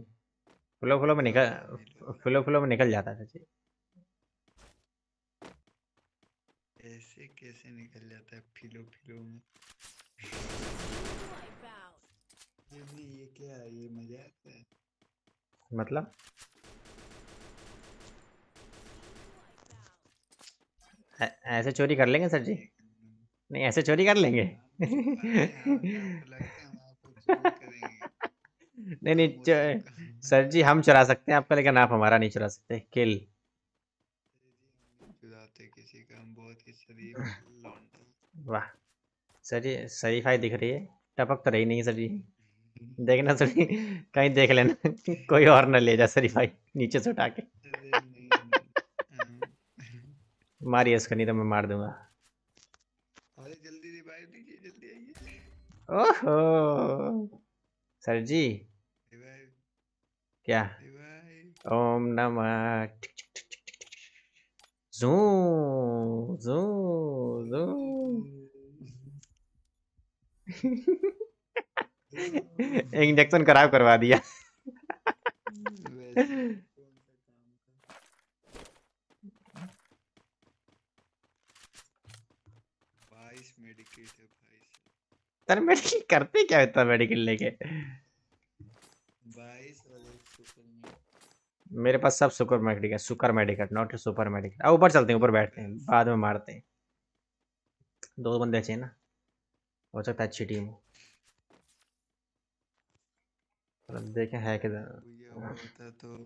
S1: फ्लो फ्लो में निकल फ्लो फ्लो में निकल जाता है सर जी।
S3: ऐसे कैसे निकल जाता है फिलो फिलो में? ये ये क्या है ये मज़ाक है?
S1: मतलब? ऐसे चोरी कर लेंगे सर जी? नहीं ऐसे चोरी कर लेंगे? नहीं नहीं च- सर जी हम चुरा सकते हैं आपका लेकिन आप हमारा नहीं चुरा सकते। किल।
S3: किसी का हम बहुत ही शरीफ
S1: वाह। सर जी सही फाई दिख रही है। टपक तो रही नहीं सर जी। देखना सर जी कहीं देख लेना। कोई और ना ले जा सर फाई नीचे से उठा के। मारिए इसको नहीं तो मैं मार दूँगा।
S3: अरे जल्दी रिवाइव दीजिए जल्दी आइए।
S1: ओहो! सर जी।
S3: रिवाइव
S1: क्या? ओम नमः। जू जू जू। इंजेक्शन खराब करवा दिया
S3: वैसे कौन सा काम का बाईस मेडिकेट है भाई
S1: सर मेडिकल करते क्या होता मेडिकल लेके? मेरे पास सब super medical super medical not super medical. अब ऊपर चलते हैं ऊपर बैठते हैं बाद में मारते हैं। दो बंदे चाहिए ना हो सकता है अच्छी टीम हो। देखें है किधर।
S3: तो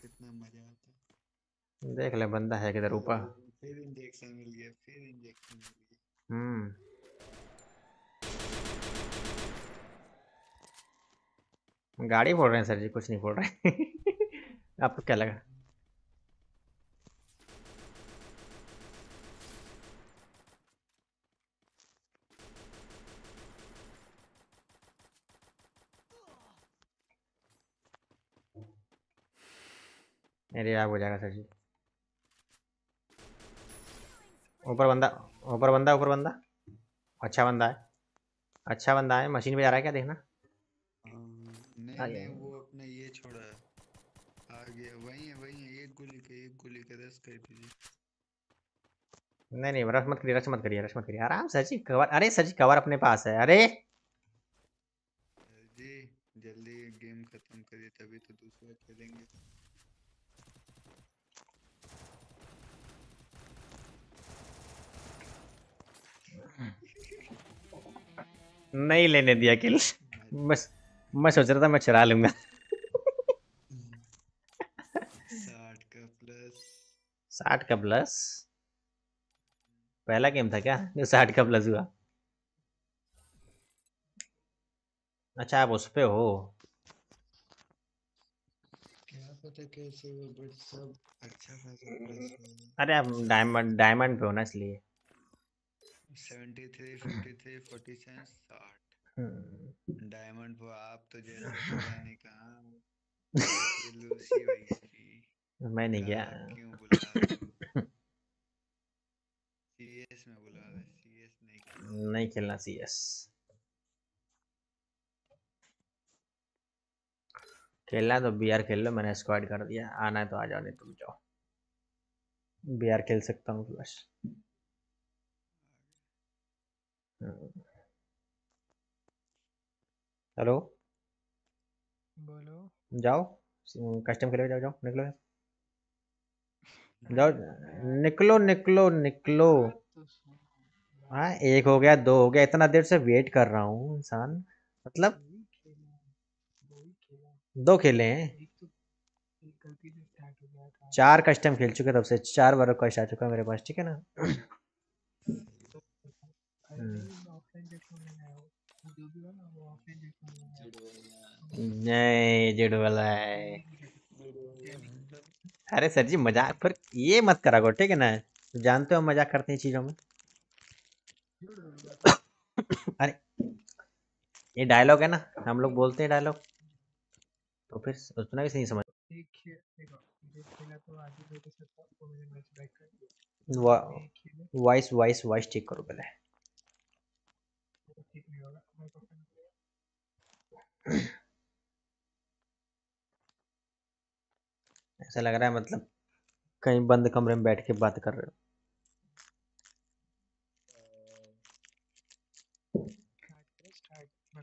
S3: कितना मज़ा आता।
S1: देख ले बंदा है किधर ऊपर।
S3: फिर इंजेक्शन मिल गया फिर इंजेक्शन मिल गया।
S1: हम्म। गाड़ी फोड़ रहे हैं सर जी, कुछ नहीं फोड़ रहे आपको क्या लगा? मेरे आप हो जाएगा सर जी। ऊपर बंदा ऊपर बंदा ऊपर बंदा। अच्छा बंदा है। अच्छा बंदा है। मशीन पे जा रहा है क्या देखना?
S3: नहीं नहीं वो अपने ये छोड़ा है। आ गया वही है वही है एक गोली के एक गोली के रस कर दीजिए
S1: नहीं नहीं रश मत करिए रश मत करिए रश मत करिए। आराम सर जी कवर अरे सर जी कवर अपने पास है अरे।
S3: जी जल्दी गेम खत्म करिए तभी तो दूसरा खेलेंगे।
S1: नहीं लेने दिया किल बस। मैं सोच रहा था मैं चुरा लूँगा।
S3: साठ का प्लस
S1: साठ का प्लस पहला गेम था क्या? जो साठ का प्लस हुआ। अच्छा आप उस पे हो।
S3: अच्छा
S1: अरे आप डायमंड डायमंड पे हो ना इसलिए।
S3: 73 53 47
S1: 60
S3: डायमंड वो आप तो जैसे पता नहीं कहाँ लूसी हुई थी
S1: मैं नहीं गया।
S3: क्यों बुला सीएस में बुला रहे सीएस नहीं खेलना।
S1: नहीं खेलना सी एस खेलना तो बी आर खेल लो मैंने स्क्वाड कर दिया। आना है तो आ जाओ नहीं तुम जाओ। बी आर खेल सकता हूँ बस। हम्म। हेलो।
S4: बोलो।
S1: जाओ कस्टम खेलो जाओ जाओ निकलो जाओ निकलो निकलो निकलो।
S4: तो
S1: हाँ एक हो गया दो हो गया इतना देर से वेट कर रहा हूँ इंसान। मतलब दो खेले हैं
S4: तो स्टार्ट
S1: चार कस्टम खेल चुके तब से चार बार कस्ट आ चुका मेरे पास ठीक है ना
S4: अरे नहीं ऑफलाइन देखो मैंने आया वो जो भी हुआ ना वो ऑफलाइन देखो मैंने आया
S1: जुड़ वाला है। अरे सर जी, मज़ाक पर ये मत करा करो, ठीक है ना? जानते हो मज़ाक करते हैं चीज़ों में? अरे, ये डायलॉग है ना, हम लोग बोलते हैं डायलॉग तो फिर उतना भी नहीं समझ
S4: एक खेल देखो एक खेला तो आगे मेरे साथ था वो मैंने मैच बैक कर दिया
S1: वा
S4: एक खेले
S1: वॉइस वॉइस वॉइस चेक करो पहले
S4: तो ठीक नहीं होगा माइक्रोफोन
S1: ऐसा लग रहा है मतलब कहीं बंद कमरे में बैठ के बात कर रहे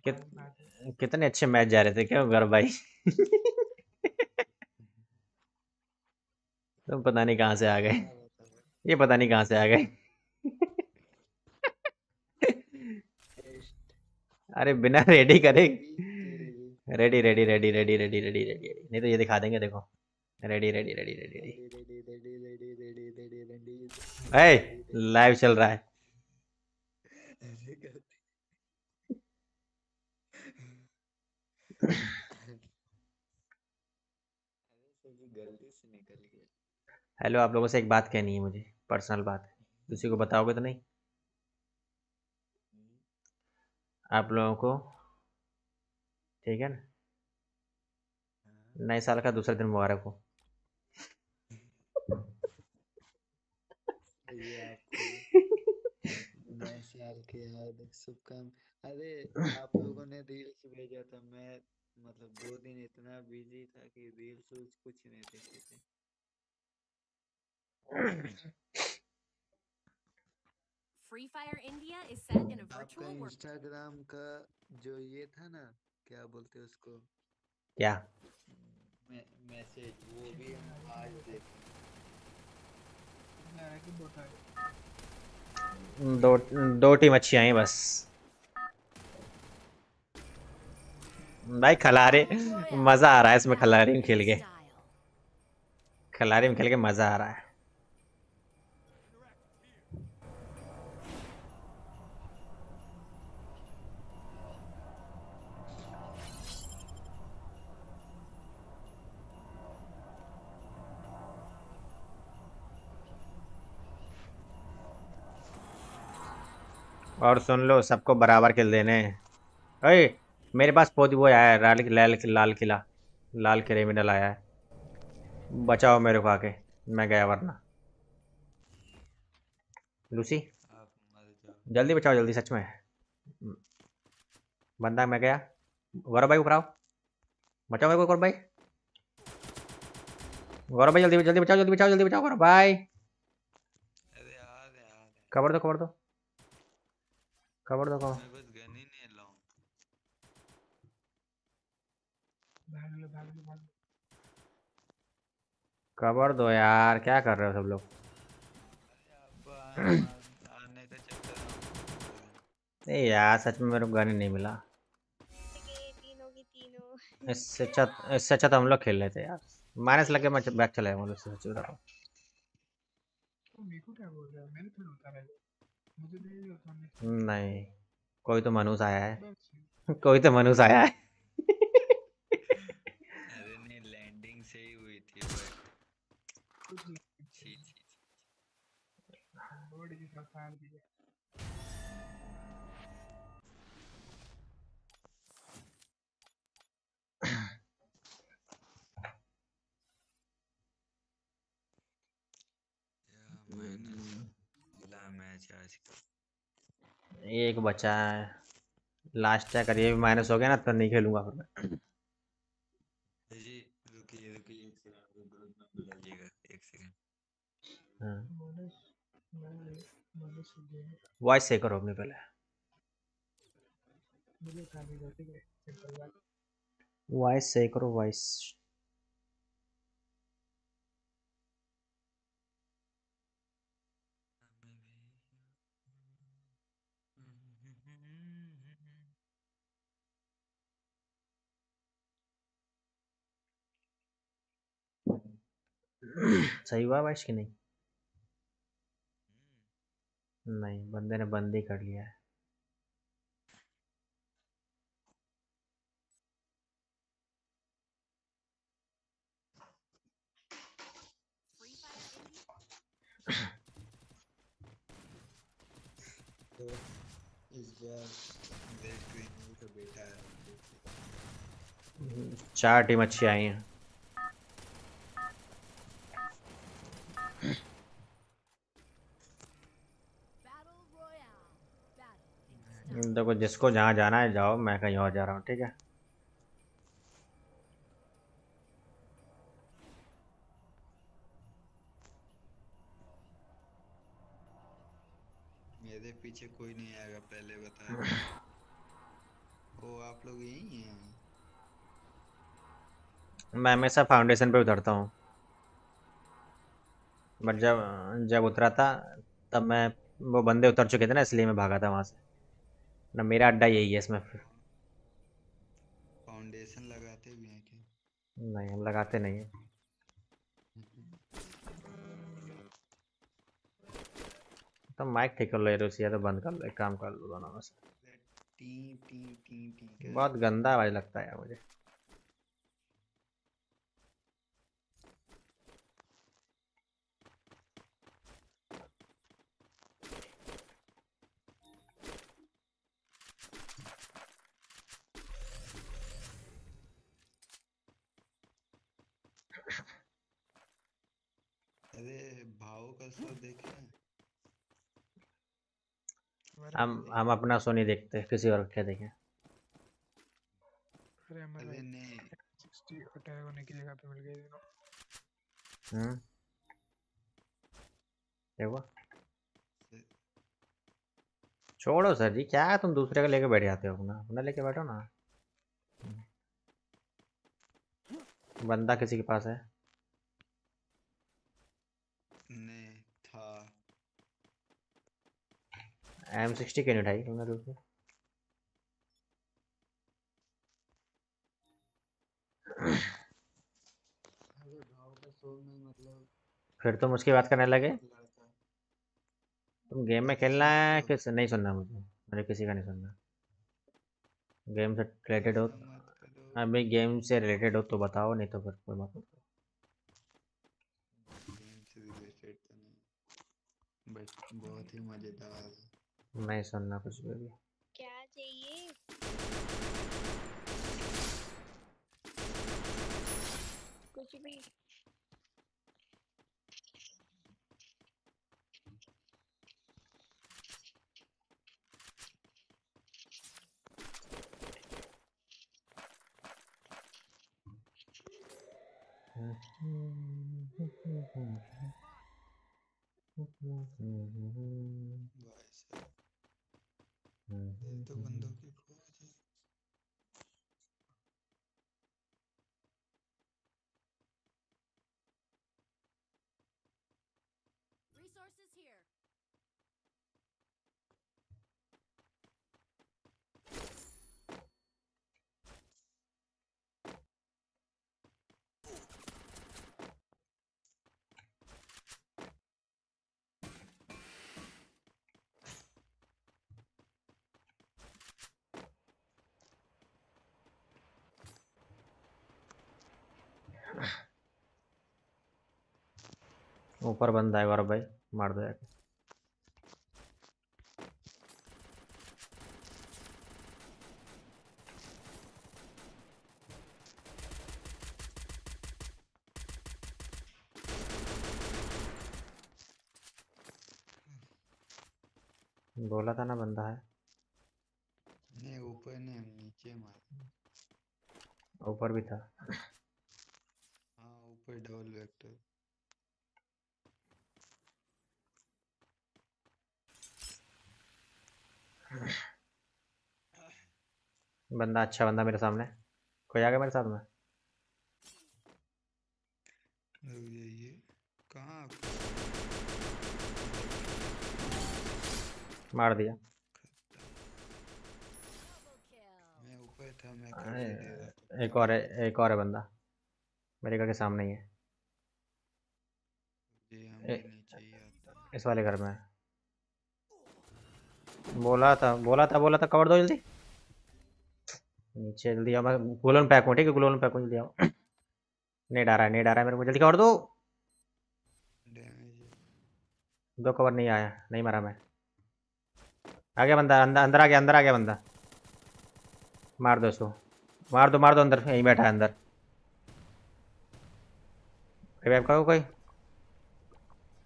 S1: कित-
S4: है।
S1: हो कितने अच्छे मैच जा रहे थे क्या घर भाई? तुम पता नहीं कहाँ से आ गए। ये पता नहीं कहाँ से आ गए। अरे बिना रेडी करे। Ready ready ready ready ready ready ready नहीं तो ये दिखा देंगे देखो। Ready ready ready ready ready live चल रहा है। हेलो आप लोगों से एक बात कहनी है मुझे पर्सनल बात। किसी को बताओगे तो नहीं? आप लोगों को ठीक है ना? नए साल का दूसरा दिन मुबारक हो
S3: ये आपको नए साल के हार्दिक शुभकाम अरे आप लोगों ने रील्स भेजा था मैं मतलब दो दिन इतना बिज़ी था कि रील्स कुछ नहीं देखे थे
S2: Free Fire India is set in a virtual world.
S3: Instagram का जो ये था ना क्या बोलते उसको
S1: क्या
S3: मैसेज वो भी हम आज देखे
S4: लग रहा है कि बहुत आ गया
S1: दो दो टीम अच्छी आई बस। भाई खलारे मज़ा आ रहा है इसमें खलारी में खेल के। खलारी में खेल के मज़ा आ रहा है। और सुन लो सबको बराबर खेल देने हैं। अरे मेरे पास पौधी वो आया है लाल लाल लाल किला। लाल किले में आया है। बचाओ मेरे को आके मैं गया वरना। लूसी जल्दी बचाओ जल्दी सच में। बंदा मैं गया। गौरव भाई ऊपर आओ। बचाओ मेरे को गौरव भाई। गौरव भाई जल्दी जल्दी बचाओ जल्दी बचाओ जल्दी बचाओ गौरव भाई। कवर दो कवर दो। कवर दो कवर
S3: मैं बस गन ही नहीं लाऊं
S4: भाग लो भाग लो भाग
S1: कवर दो यार क्या कर रहे हो सब लोग? ए यार सच में मेरे को गन ही नहीं मिला। इससे अच्छा इससे अच्छा तो हम लोग खेल रहे थे यार। माइनस लगे मैं बैक चला जाऊँगा उससे सच बता रहा हूँ।
S4: तो मेरे को क्या बोल रहा है? मैंने थोड़ा उतारा है मुझे नहीं
S1: कोई तो मनुष्य आया है। कोई तो मनुष्य आया है।
S3: अरे नहीं लैंडिंग से ही हुई थी बट
S4: कुछ नहीं।
S3: छी छी
S4: रोड की तरफ़ फाड़ दिया
S3: या मैंने मिला मैच आज का
S1: एक बचा है। लास्ट चेक करिए? माइनस हो गया ना तो नहीं खेलूँगा फिर मैं।
S3: जी रुकिए रुकिए एक सेकंड ग्रुप में बुलाइएगा एक सेकंड
S1: हाँ।
S4: मानस मैं मानस से
S1: वॉइस सही करो अपनी पहले।
S4: है
S1: वॉइस सही करो वॉइस सही हुआ वैश कि नहीं? नहीं बंदे ने बंद ही कर लिया है। चार टीम अच्छी आई हैं। देखो जिसको जहाँ जाना है जाओ मैं कहीं और जा रहा हूँ ठीक है?
S3: मेरे पीछे कोई नहीं आएगा पहले बता ओ आप लोग यही हैं?
S1: मैं हमेशा फाउंडेशन पे उतरता हूँ। बट जब जब उतरा था तब मैं वो बंदे उतर चुके थे ना इसलिए मैं भागा था वहाँ से। ना मेरा अड्डा यही है इसमें फिर।
S3: फाउंडेशन लगाते भी हैं क्या?
S1: नहीं हम लगाते नहीं हैं। तो माइक ठीक कर लो यार उसी या तो बंद कर लो एक काम कर लो दोनों में से।
S3: टी टी टी टी
S1: बहुत गंदा आवाज़ लगता है यार मुझे।
S3: अरे भाव का शो देखे।
S1: हम हम अपना सो नहीं देखते किसी और क्या देखें।
S4: अरे हमारा
S3: नहीं।
S4: सिक्सटी अटैक होने की जगह पे मिल गए दोनों
S1: हम्म। क्या हुआ छोड़ो सर जी क्या तुम दूसरे का लेके बैठ जाते हो अपना? अपना लेके बैठो ना। बंदा किसी के पास है
S3: नहीं था
S1: एम सिक्सटी क्यों नहीं उठाई तुमने
S3: मतलब
S1: फिर तुम उसकी बात करने लगे? तुम गेम में खेलना है कि नहीं सुनना मुझे। मुझे किसी का नहीं सुनना। गेम से रिलेटेड हो। अभी गेम से रिलेटेड हो तो बताओ, नहीं तो फिर कोई
S3: से रिलेटेड तो नहीं बहुत ही मज़ेदार।
S1: नहीं सुनना कुछ भी अभी।
S5: क्या चाहिए? कुछ भी।
S3: साहब ये
S1: ऊपर बंदा है गौरव भाई मार दो जाके बोला था ना बंदा है।
S3: नहीं ऊपर नहीं नीचे मार
S1: ऊपर भी था।
S3: हाँ ऊपर डबल वेक्टर।
S1: बंदा अच्छा बंदा मेरे सामने। कोई आ गया मेरे साथ में? मार दिया।
S3: मैं ऊपर था मैं कर
S1: एक और है एक और है बंदा। मेरे घर के सामने ही है। ए- इस वाले घर में। बोला था बोला था बोला था कवर दो जल्दी। नीचे जल्दी आओ मैं ग्लोन पैक हूँ ठीक है? ग्लोन पैक हूँ जल्दी आओ। नहीं डारा है नहीं डारा है मेरे को जल्दी कवर दो। दो कवर नहीं आया नहीं मारा मैं। आ गया बंदा अंदर अंदर आ गया अंदर आ गया बंदा। मार दो इसको। मार दो मार दो अंदर यहीं बैठा है अंदर। रिवाइव करो कोई।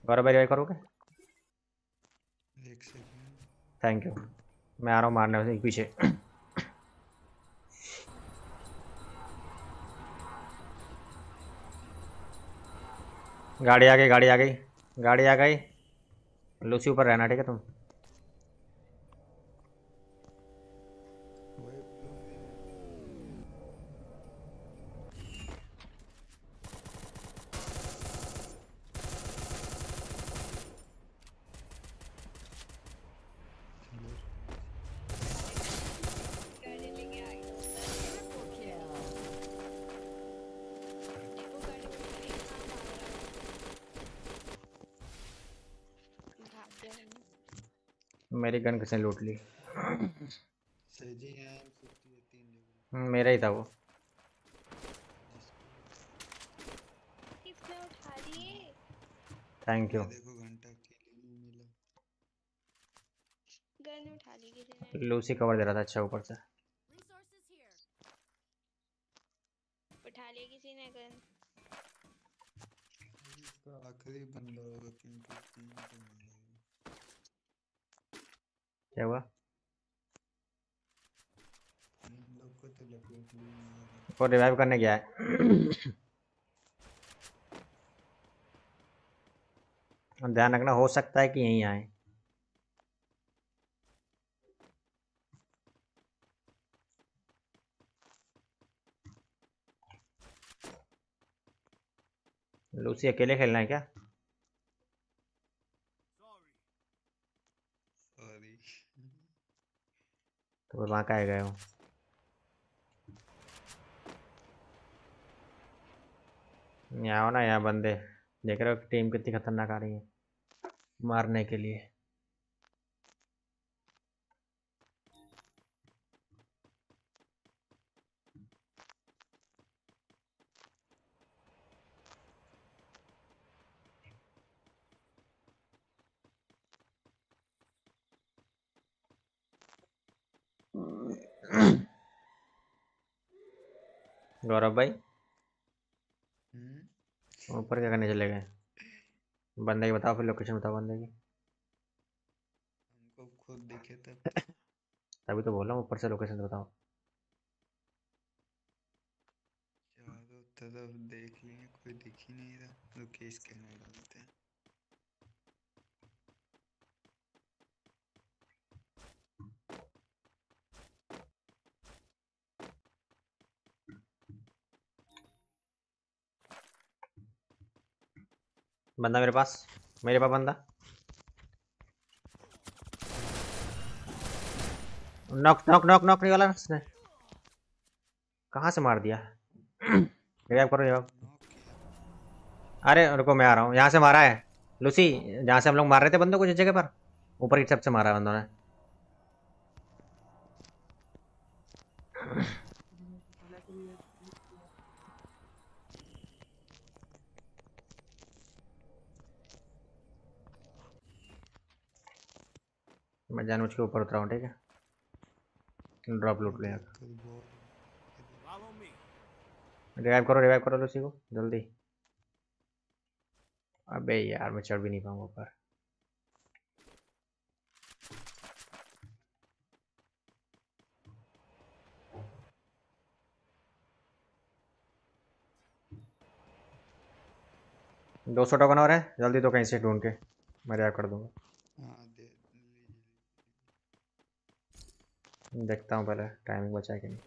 S1: गौरव भाई रिवाइव करोगे थैंक यू मैं आ रहा हूँ मारने पीछे। गाड़ी आ गई, गाड़ी आ गई, गाड़ी आ गई। लूसी ऊपर रहना, ठीक है तुम? गन किसने लूट ली? हम्म, मेरा ही था वो।
S5: इसने उठा लिए
S1: थैंक यू
S3: ये देखो घंटा अकेले नहीं मिला।
S5: गन उठा ली किसी ने।
S1: लूसी कवर दे रहा था अच्छा ऊपर से।
S5: उठा लिया किसी ने गन?
S3: आखिरी बंदा होगा क्योंकि तीन तो
S1: क्या हुआ?
S3: को
S1: रिवाइव करने गया है। ध्यान रखना, हो सकता है कि यहीं आए। लूसी अकेले खेलना है क्या
S3: सॉरी
S1: तो वहाँ का गए हो? यहाँ हो ना, यहाँ बंदे। देख रहे हो टीम कितनी खतरनाक आ रही है, मारने के लिए। गौरव भाई।
S3: हम्म।
S1: ऊपर क्या करने चले गए? बंदे की बताओ फिर लोकेशन बताओ बंदे की।
S3: हमको खुद दिखे तब
S1: तभी तो बोल रहा हूँ ऊपर से लोकेशन बताओ।
S3: चारों तरफ़ देख लिए कोई दिख ही नहीं रहा। लोकेश कहने डालते हैं।
S1: बंदा मेरे पास मेरे पास बंदा। नॉक नॉक नॉक नॉक नहीं वाला उसने। कहाँ से मार दिया? रिवाइव करो, रिवाइव। अरे रुको, मैं आ रहा हूँ। यहाँ से मारा है। लूसी, जहाँ से हम लोग मार रहे थे बंदों को जिस जगह पर, ऊपर की छत से मारा है बंदों ने। मैं जानबूझ के ऊपर उतरा हूँ, ठीक है? ड्रॉप लूट लिया रिवाइव करो रिवाइव करो लूसी को, जल्दी। अबे यार, मैं चढ़ भी नहीं पाऊँगा ऊपर। दो सौ टोकन और है, जल्दी तो कहीं से ढूंढ के, मैं रिवाइव कर दूँगा
S3: हाँ दे लीजिए
S1: देखता हूँ पहले टाइमिंग बचा कि नहीं?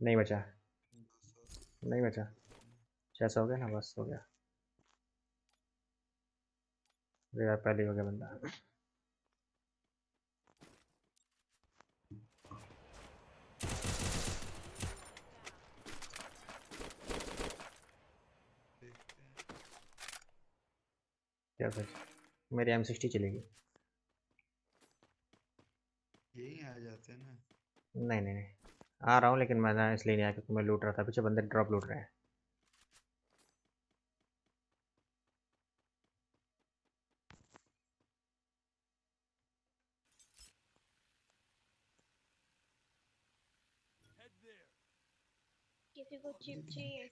S1: नहीं बचा। नहीं बचा। छः सौ हो गया ना? बस हो गया। रिवाइव पहले हो गया बंदा। क्या सच मेरी एम सिक्सटी चलेगी।
S3: यही आ जाते हैं ना।
S1: नहीं नहीं नहीं। आ रहा हूँ लेकिन मैं ना इसलिए नहीं आया क्योंकि मैं लूट रहा था। पीछे बंदे ड्रॉप लूट रहे हैं।
S5: चीप तो चीप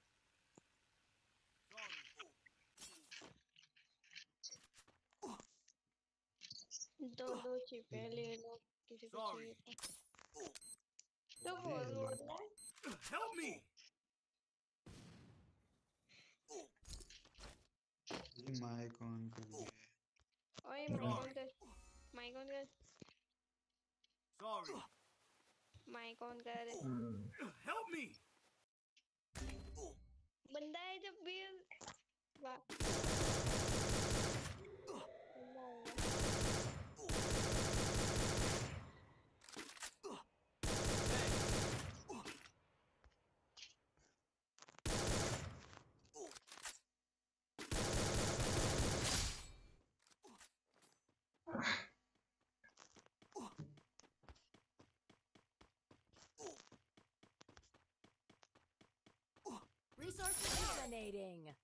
S5: दो दो चिप ले लो। किसी को चाहिए तो तो बोल बोल रहा है
S6: Help me!
S3: ये माइक ऑन कर दिया है
S5: ओए माइक ऑन कर माइक ऑन कर
S6: Sorry.
S5: माइक ऑन कर
S6: Help me!
S5: बंदा है जब भी वाह
S2: fascinating.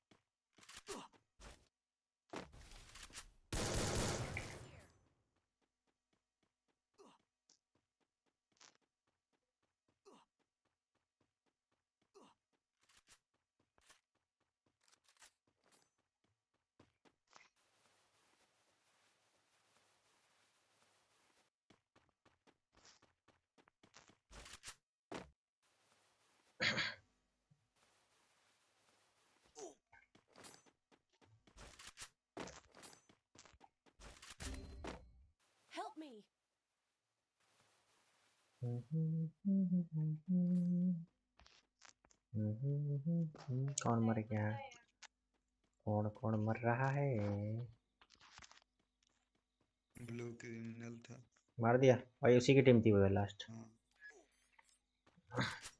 S1: कौन मर गया? कौन कौन मर रहा है?
S3: ब्लू क्रिमिनल था।
S1: मार दिया। भाई उसी की टीम थी वो लास्ट।
S3: हाँ।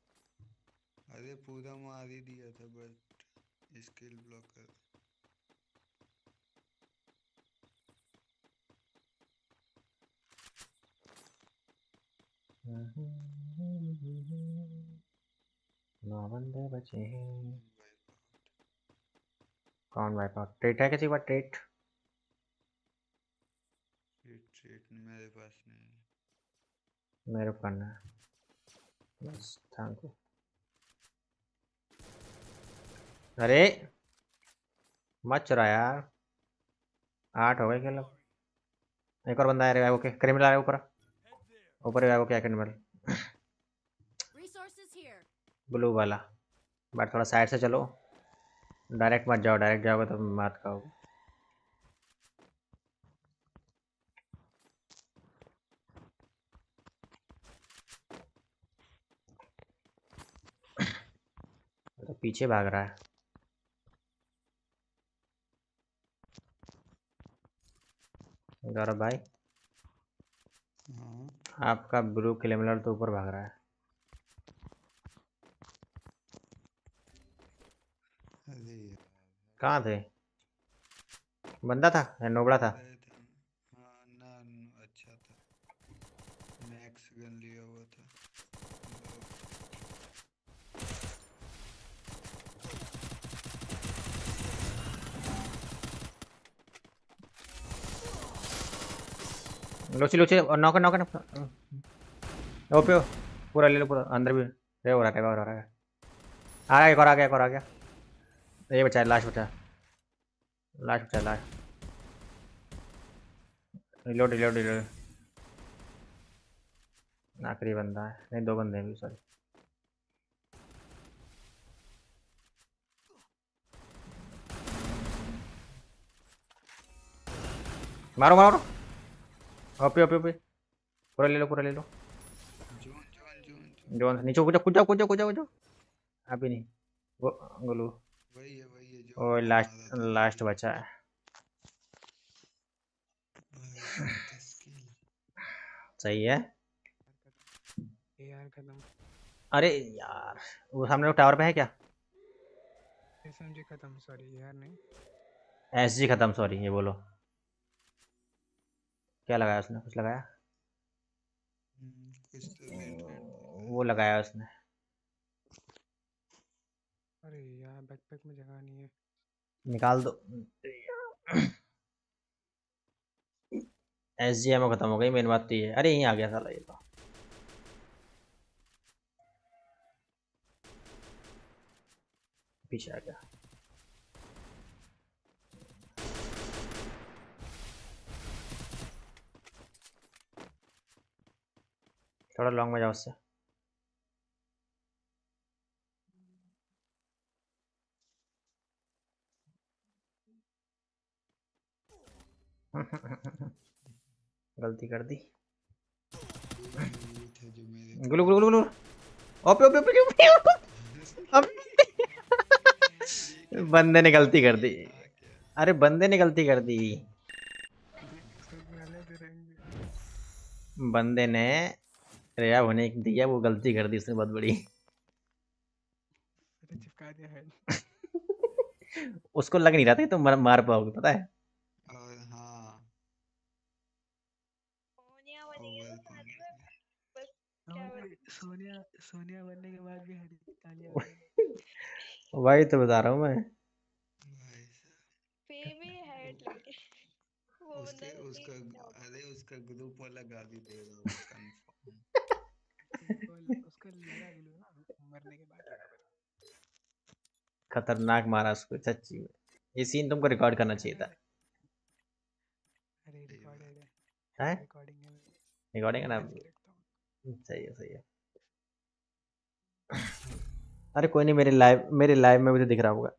S3: अरे पूरा मार ही दिया था बट स्किल ब्लॉकर
S1: नौ बंदे बचे हैं कौन वाइप आउट ट्रेट है किसी के ट्रेट
S3: ट्रेट मेरे पास नहीं। है
S1: मेरे को करना है। बस थैंक यू अरे मत चुरा यार। आठ हो गए खेल अब। एक और बंदा आ रहा है ओके क्रिमिनल आ रहा है ऊपर। ऊपर है क्या क्रिमिनल
S2: Resources
S1: ब्लू वाला। बट थोड़ा साइड से चलो। डायरेक्ट मत जाओ डायरेक्ट जाओगे तो मात खाओगे तो पीछे भाग रहा है। गौरव भाई।
S3: हाँ।
S1: आपका ब्रू क्लेमलर तो ऊपर भाग रहा है। कहाँ थे? बंदा था या नोबड़ा था
S3: गए थे हम। हाँ ना न- अच्छा था मैक्स गन लिया हुआ था
S1: लोची लोची और नौकर नौकर ओपे पूरा ले लो, पूरा। अंदर भी। रे हो रहा है और हो रहा है आ गया, एक और आ गया, एक और आ गया। ये बचा है लास्ट बचा। लास्ट बचा लास्ट रिलोड रिलोड रिलोड आखिरी बंदा है। नहीं, दो बंदे हैं भी सॉरी मारो मारो। ओपे ओपे ओपे पूरा ले लो पूरा ले लो
S3: जोन जोन जोन जोन
S1: नीचे कूद जाओ कूद जाओ कूद कूद अभी नहीं वो गोलू
S3: वही है वही है जो
S1: लास्ट लास्ट बचा है। सही है
S4: यार खत्म
S1: अरे यार वो सामने वो टावर पे है क्या
S4: एसएमजी खत्म सॉरी यार नहीं
S1: एस जी खत्म सॉरी ये बोलो क्या लगाया उसने? कुछ लगाया?
S3: हम्म, तो
S1: वो लगाया उसने।
S4: अरे यार बैकपैक में जगह नहीं है।
S1: निकाल दो। एस जी एम खत्म हो गई मेन बात तो ये अरे यहीं आ गया साला ये तो। पीछे आ गया। थोड़ा लॉन्ग में जाओ उससे। गलती कर दी। गुलू गुलू गुलू ओपे ओपे ओपे ओपे। बंदे ने गलती कर दी। अरे, बंदे ने गलती कर दी। बंदे ने रेया होने दिया वो गलती कर दी उसने बहुत बड़ी।
S4: चिपका दिया है।
S1: उसको लग नहीं रहा था कि तुम मार, मार पाओगे पता है?
S3: हाँ।
S5: सोनिया है? तो
S4: सोनिया सोनिया बनने के बाद भी हरी
S1: वही तो बता रहा हूँ मैं।
S5: हेड लगे। वो
S3: उसके उसका अरे उसका ग्रुप वाला गाली दे रहा होगा कंफर्म
S4: उसको उसको लगा मरने के बाद
S1: खतरनाक मारा उसको सच्ची में। ये सीन तुमको रिकॉर्ड करना चाहिए था।
S4: है रिकॉर्डिंग है?
S1: ना?
S4: ऐसे लिखता हूँ।
S1: सही है सही है। अरे कोई नहीं मेरे लाइव मेरे लाइव में भी तो दिख रहा होगा।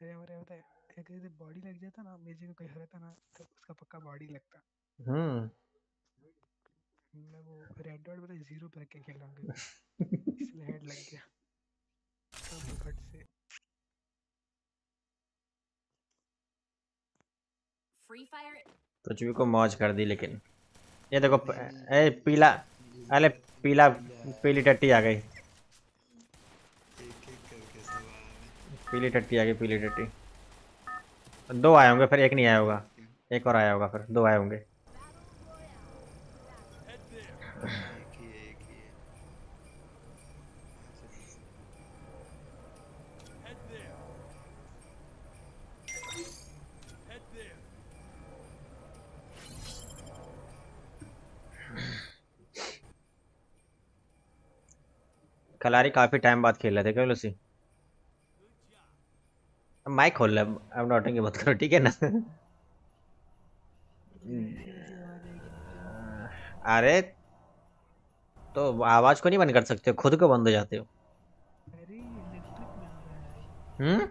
S4: अरे हमारे होता है एक बॉडी लग जाता ना मेरे को कोई हराता ना तो उसका पक्का बॉडी लगता।
S1: हम्म।
S4: मैं वो रेड डॉट पता ज़ीरो पे रख के खेल रहा हूँ इसलिए हेड लग गया। सब फट से।
S2: Fire
S1: पृथ्वी को मौज कर दी लेकिन। ये देखो ए पीला अरे पीला
S3: पीला
S1: टट्टी आ गई। पीली टट्टी आ गई पीली टट्टी। दो आए होंगे फिर एक नहीं आया होगा। एक और आया होगा फिर दो आए होंगे। कलारी काफ़ी टाइम बाद खेल रहे थे क्या लूसी माइक खोल ले अब नॉटिंग की बात करो, ठीक है ना? अरे तो आवाज़ को नहीं बंद कर सकते खुद को बंद हो जाते हो।
S4: रहा
S1: हम्म?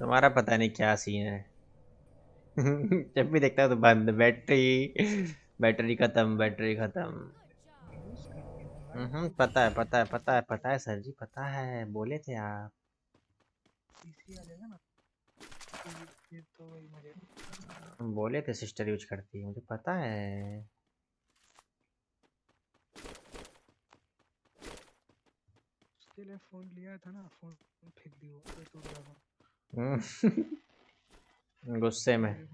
S1: तुम्हारा पता नहीं क्या सीन है। जब भी देखता हूँ तो बंद बैटरी बैटरी खत्म बैटरी खत्म। हम्म पता है पता है पता है पता है सर जी पता है बोले थे आप।
S4: तो
S1: बोले थे सिस्टर यूज़ करती है मुझे पता है।
S4: उसके लिए फ़ोन लिया था ना फ़ोन फेंक दी
S1: गुस्से में।
S4: oh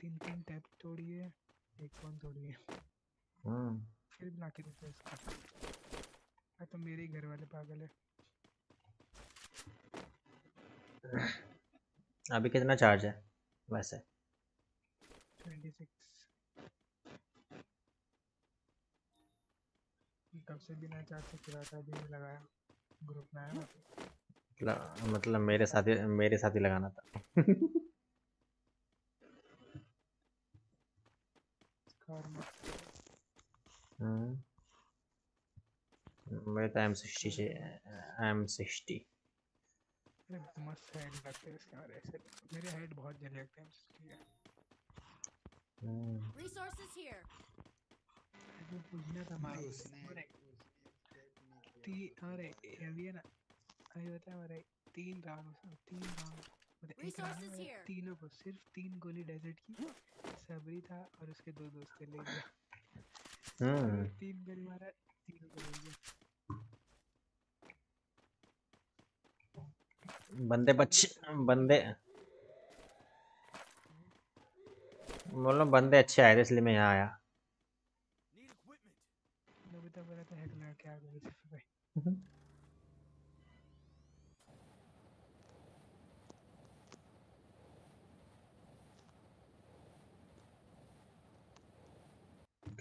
S4: तीन तीन टैप एक
S1: हम्म।
S4: फिर इसका। हाँ, तो मेरे ही घर वाले पागल है।
S1: अभी कितना चार्ज है वैसे?
S4: 26 तब से बिना चार्ज के रहा था अभी लगाया? ग्रुप में आया
S1: मतलब मतलब मेरे साथ ही मेरे साथ ही लगाना था। हम्म। मेरे टाइम 60 सिक्सटी से एम
S4: 60 मेरे हेड बहुत जल्दी लगते हैं जो पूछना था
S3: उसने किया
S4: तीन अरे अभी ना अभी बता हमारे तीन राउंड तीन राउंड. तीनों को सिर्फ़ तीन गोली डेजर्ट की सबरी था और उसके दो दोस्त थे ले गया
S1: हम्म
S4: तीन गोली मारा तीनों को ले गया
S1: बंदे बच्चे बंदे बोलो बंदे अच्छे आए थे इसलिए मैं यहाँ आया.
S4: हम्म।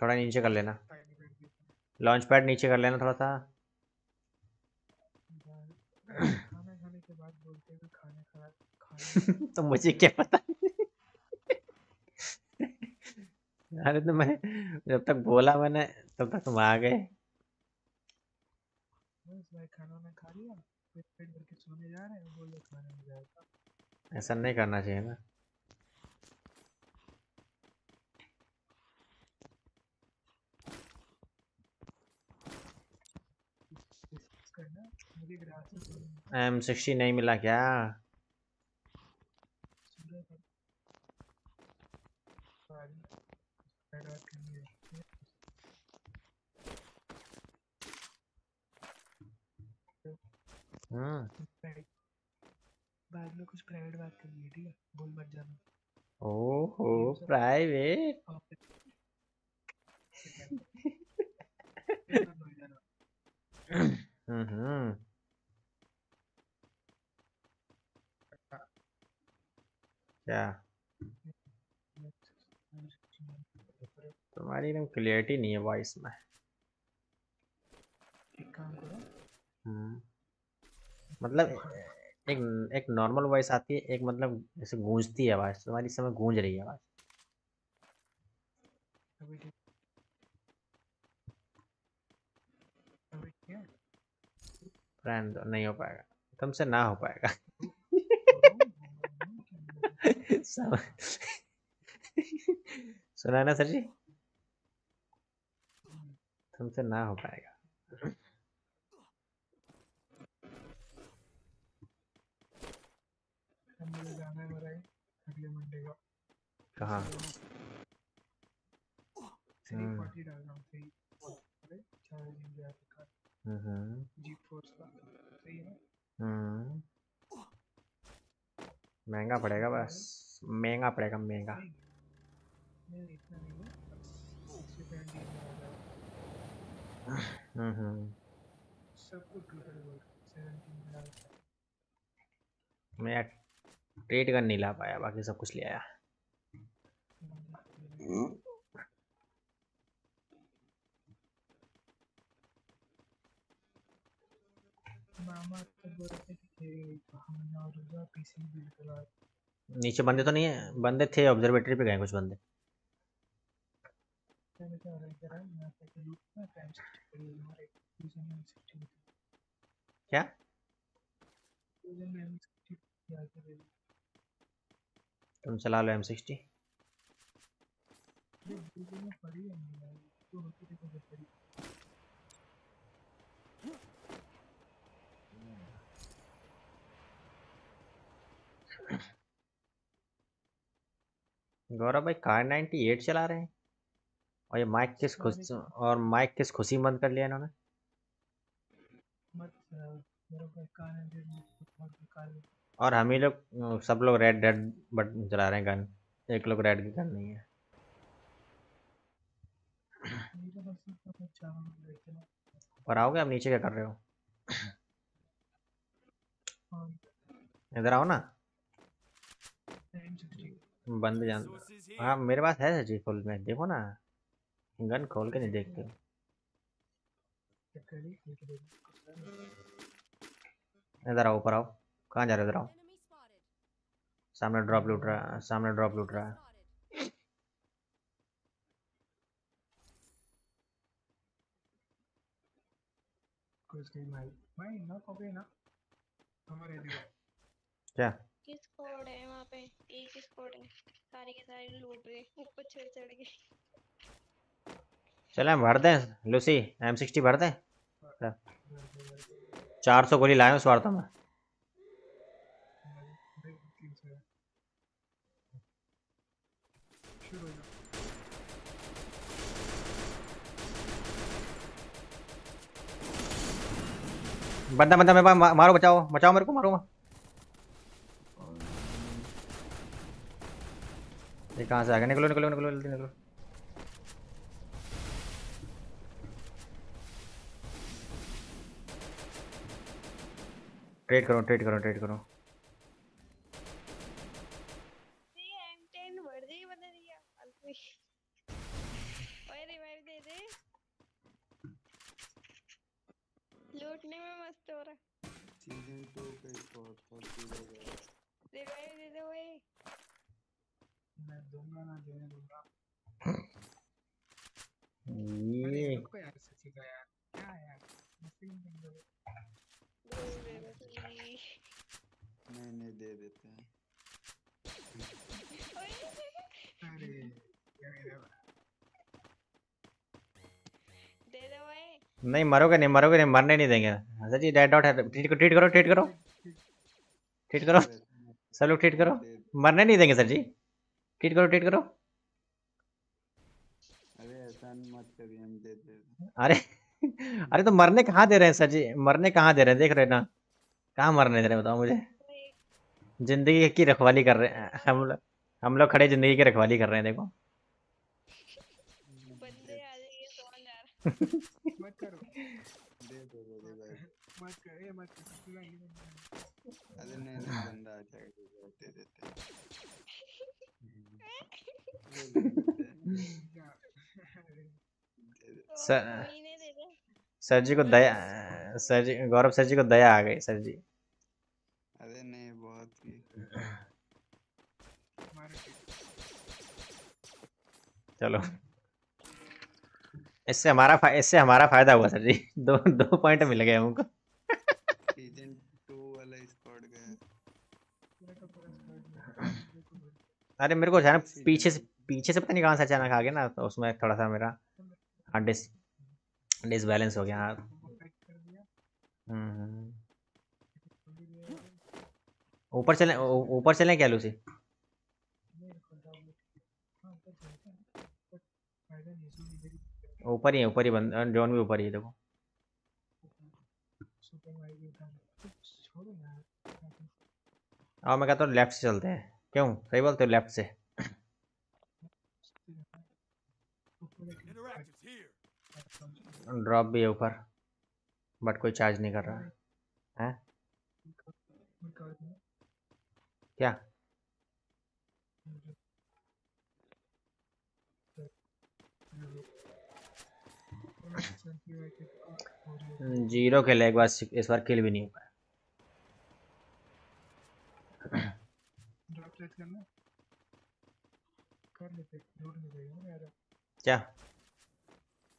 S1: थोड़ा नीचे कर लेना। लॉन्च पैड नीचे कर लेना थोड़ा सा। तो मुझे क्या पता? अरे तो मैं जब तक बोला मैंने तब तक तुम आ गए।
S4: बस भाई खाना वाना खा लिया फिर पेट भर के सोने जा रहे हैं बोले खाना नहीं जाएगा
S1: ऐसा नहीं करना चाहिए ना। एम सिक्सटी नहीं मिला क्या
S4: सुबह का पानी पैड वैड करनी है
S1: हम्म
S4: प्राइवेट बाद में कुछ प्राइवेट बात करनी है ठीक है? बोल मत जाना।
S1: ओहो प्राइवेट
S4: जाना
S1: हम्म क्या? तुम्हारी एकदम क्लियरिटी नहीं है वॉइस में।
S4: एक काम करो।
S1: हम्म। मतलब एक एक नॉर्मल वॉइस आती है एक मतलब जैसे गूंजती है आवाज़ तुम्हारी इस समय गूंज रही है आवाज़। फ्रेंड नहीं हो पाएगा। तुमसे ना हो पाएगा। सुना ना सर जी? तुमसे ना हो पाएगा।
S4: मुझे जाना है मेरा अगले मंडे का।
S1: कहाँ?
S4: थ्री
S1: हम्म।
S4: फोर्टी डाल रहा हूँ अरे चार दिन गया था
S1: हम्म
S4: फोर्स का। सही है
S1: हम्म। महँगा पड़ेगा बस। महँगा पड़ेगा महँगा।
S4: है। में
S1: हम्म हम्म ट्रेड गन नहीं ला पाया बाकी सब कुछ ले आया।
S4: मामा तो बोल रहे थे कि हम और रुजा पीसी बिल्ड करा
S1: नीचे बंदे तो नहीं है बंदे थे ऑब्जर्वेटरी पे गए कुछ बंदे।
S4: क्या
S1: तुम चला लो एम सिक्सटी गौरव भाई कार 98 चला रहे हैं। और ये माइक किस खुश और माइक किस खुशी बंद कर लिया इन्होंने। और हम ही लोग सब लोग रेड रेड बटन चला रहे हैं गन। एक लोग रेड की गन नहीं है। और आओगे आप नीचे क्या कर रहे हो? इधर आओ ना। बंद जान हाँ मेरे पास है सची खोल में, देखो ना। गन खोल के नहीं देखते इधर आओ, ऊपर आओ। कहाँ जा रहे हो इधर आओ? सामने ड्रॉप लूट रहा है सामने ड्रॉप लूट रहा है।
S2: Spotted.
S4: भाई भाई ना ना। हमारे
S1: क्या?
S5: किस कोड है वहाँ पे? एक स्कोड है? सारे के सारे लूट रहे ऊपर चढ़ चढ़ के।
S1: चले हम भर दें लूसी एम सिक्सटी भर दें चार सौ गोली लाए हूँ इस बार तो मैं
S4: भाई तीन सौ है शुरू हो जाओ
S1: बंदा बंदा, मेरे पास मारो, बचाओ। बचाओ मेरे को, मारो। ये कहाँ से आ गया? निकलो निकलो निकलो, जल्दी निकलो। ट्रेड करो ट्रेड करो ट्रेड करो
S5: ये M10 बढ़ गई बता दिया फालतू ही। ओए रिवाइव दे दे लूटने में मस्त हो
S3: सीज़न टू का स्क्वाड बहुत पूरा गया
S5: रिवाइव दे दे ओए
S4: मैं दूँगा ना देने दूँगा।
S1: ये
S4: रुको यार सच्ची का यार। क्या यार? नहीं है।
S5: दे दे दे।
S3: नहीं नहीं दे देते हैं।
S4: अरे यार? मेरा
S1: नहीं मरोगे नहीं मरोगे नहीं मरने नहीं देंगे। सर जी डेड आउट है। ट्रीट करो ट्रीट करो ट्रीट करो। ट्रीट करो। सब लोग ट्रीट करो। मरने नहीं देंगे सर जी। ट्रीट करो ट्रीट करो।
S3: अरे मत करिए हम दे।
S1: अरे अरे तो मरने कहाँ दे रहे हैं सर जी? मरने कहाँ दे रहे हैं? देख रहे हैं ना। कहाँ मरने दे रहे हैं बताओ मुझे। ज़िंदगी की रखवाली कर रहे हैं। हम लोग हम लोग खड़े ज़िंदगी की रखवाली कर रहे हैं देखो।
S4: मत करो
S3: दे दो दो दे भाई
S4: मत कर ये मत कर करना।
S3: अरे नहीं नहीं बंदा आ जाएगा दे देते
S1: सर
S5: महीने दे दे
S1: सर जी को दया सर जी गौरव सर जी को दया आ गई सर जी
S3: अरे नहीं बहुत ही
S1: चलो इससे हमारा इससे हमारा फ़ायदा हुआ सर जी। दो दो पॉइंट मिल गए हमको।
S3: सीज़न टू वाला स्क्वाड गया
S1: अरे मेरे को
S3: सीज़न
S1: पीछे से पीछे से पता नहीं कहाँ से अचानक आ गया ना तो उसमें थोड़ा सा मेरा डिस डिसबैलेंस हो गया। हाँ। हम्म। ऊपर चले ऊपर चलें क्या लूसी
S4: नहीं रखो डाउन हाँ ऊपर चलते हैं बट फ़ायदा नहीं इसमें मेरी
S1: ऊपर ही है, ऊपर ही बंद जॉन भी ऊपर ही है, देखो। और मैं कहता हूँ लेफ़्ट से चलते हैं। क्यों? सही बोलते हो लेफ़्ट से. ड्रॉप भी है ऊपर बट कोई चार्ज नहीं कर रहा है। हैं? क्या? ज़ीरो के लिए एक बार इस बार किल भी नहीं
S4: हो यार
S1: क्या?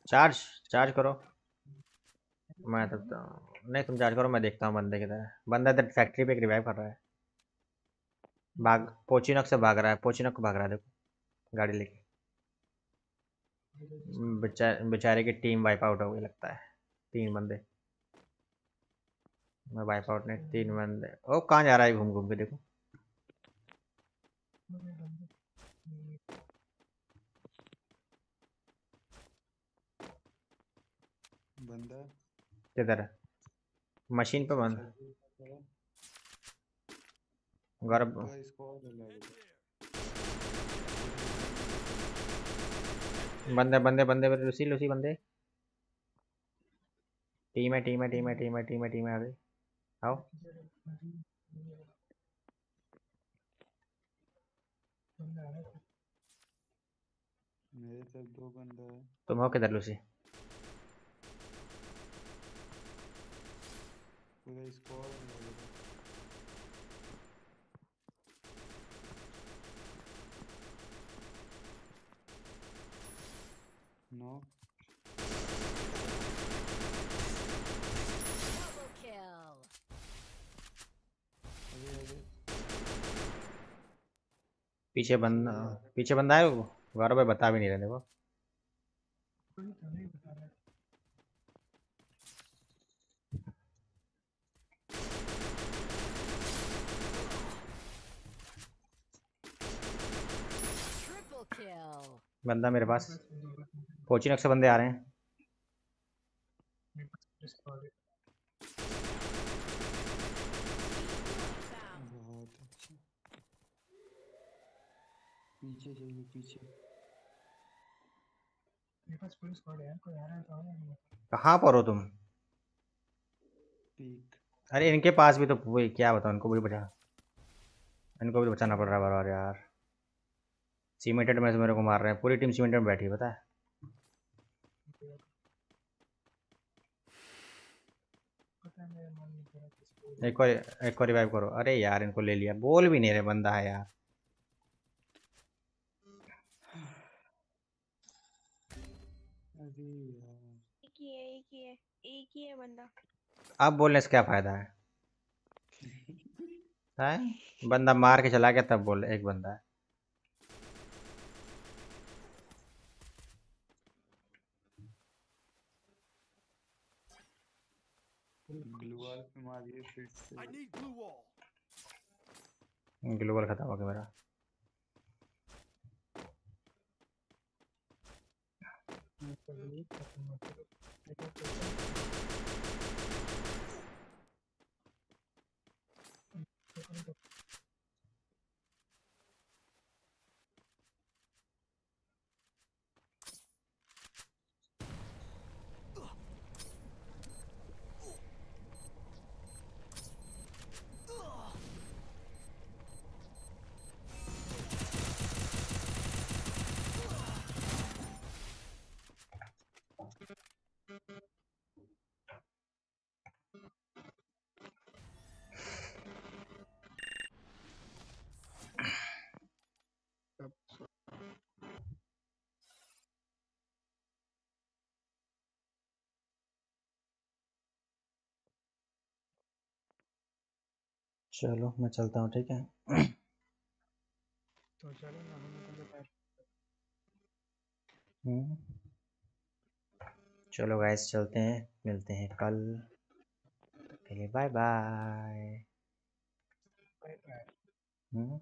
S1: चार्ज चार्ज करो। मैं तो, तो नहीं तुम चार्ज करो मैं देखता हूँ बंदे किधर है। बंदा इधर फैक्ट्री पे एक रिवाइव कर रहा है। भाग पोचिनक से भाग रहा है पोचिनक को भाग रहा है देखो। गाड़ी लेके। बेचारे की टीम वाइप आउट हो गई लगता है। तीन बंदे। मैं वाइप आउट नहीं तीन बंदे। ओ कहाँ जा रहा है घूम घूम के देखो।
S3: बंदा
S1: किधर है? मशीन पे बंद।
S6: Head
S3: है.
S1: बंदे बंदे बंदे बंदे लूसी लूसी बंदे। टीम है टीम है टीम है टीम है टीम है टीम है गई आओ।
S3: मेरे तरफ़ दो बंदा है।
S1: तुम हो किधर लूसी?
S3: पूरा स्क्वाड है नो
S2: Double kill.
S3: अरे अरे
S1: पीछे बंदा पीछे बंदा है गौरव भाई बता भी नहीं रहे देखो। बंदा मेरे पास। पोचिनक से बंदे आ रहे हैं
S2: Found.
S3: बहुत अच्छा पीछे चलिए पीछे।
S4: मेरे पास पुलिस स्क्वाड है यार कोई आ रहा है तो आना नहीं
S1: कहाँ पर हो तुम?
S3: पीक।
S1: अरे इनके पास भी तो वही क्या बताओ इनको भी बचा। इनको भी बचाना पड़ रहा है बार बार यार। सीमेंटेड में से मेरे को मार रहे हैं पूरी टीम सीमेंटेड में बैठी है पता है।
S4: है रहा
S1: एक और एक और रिवाइव करो। अरे यार इनको ले लिया। बोल भी नहीं रहे बंदा है यार
S3: अरे यार
S5: एक ही है एक ही है एक ही है बंदा।
S1: अब बोलने से क्या फ़ायदा है? है? बंदा मार के चला गया तब बोल एक बंदा है।
S3: ग्लू पे मारिए फिर से।
S6: I need glue wall.
S1: Global खत्म हो गया मेरा।
S4: पहले खत्म हो चलो लेकिन
S1: चलो मैं चलता हूँ ठीक है?
S4: तो चलो ना हम पैर
S1: हम्म। चलो गाइस चलते हैं मिलते हैं कल। के लिए बाय बाय
S4: बाय बाय
S1: हम्म।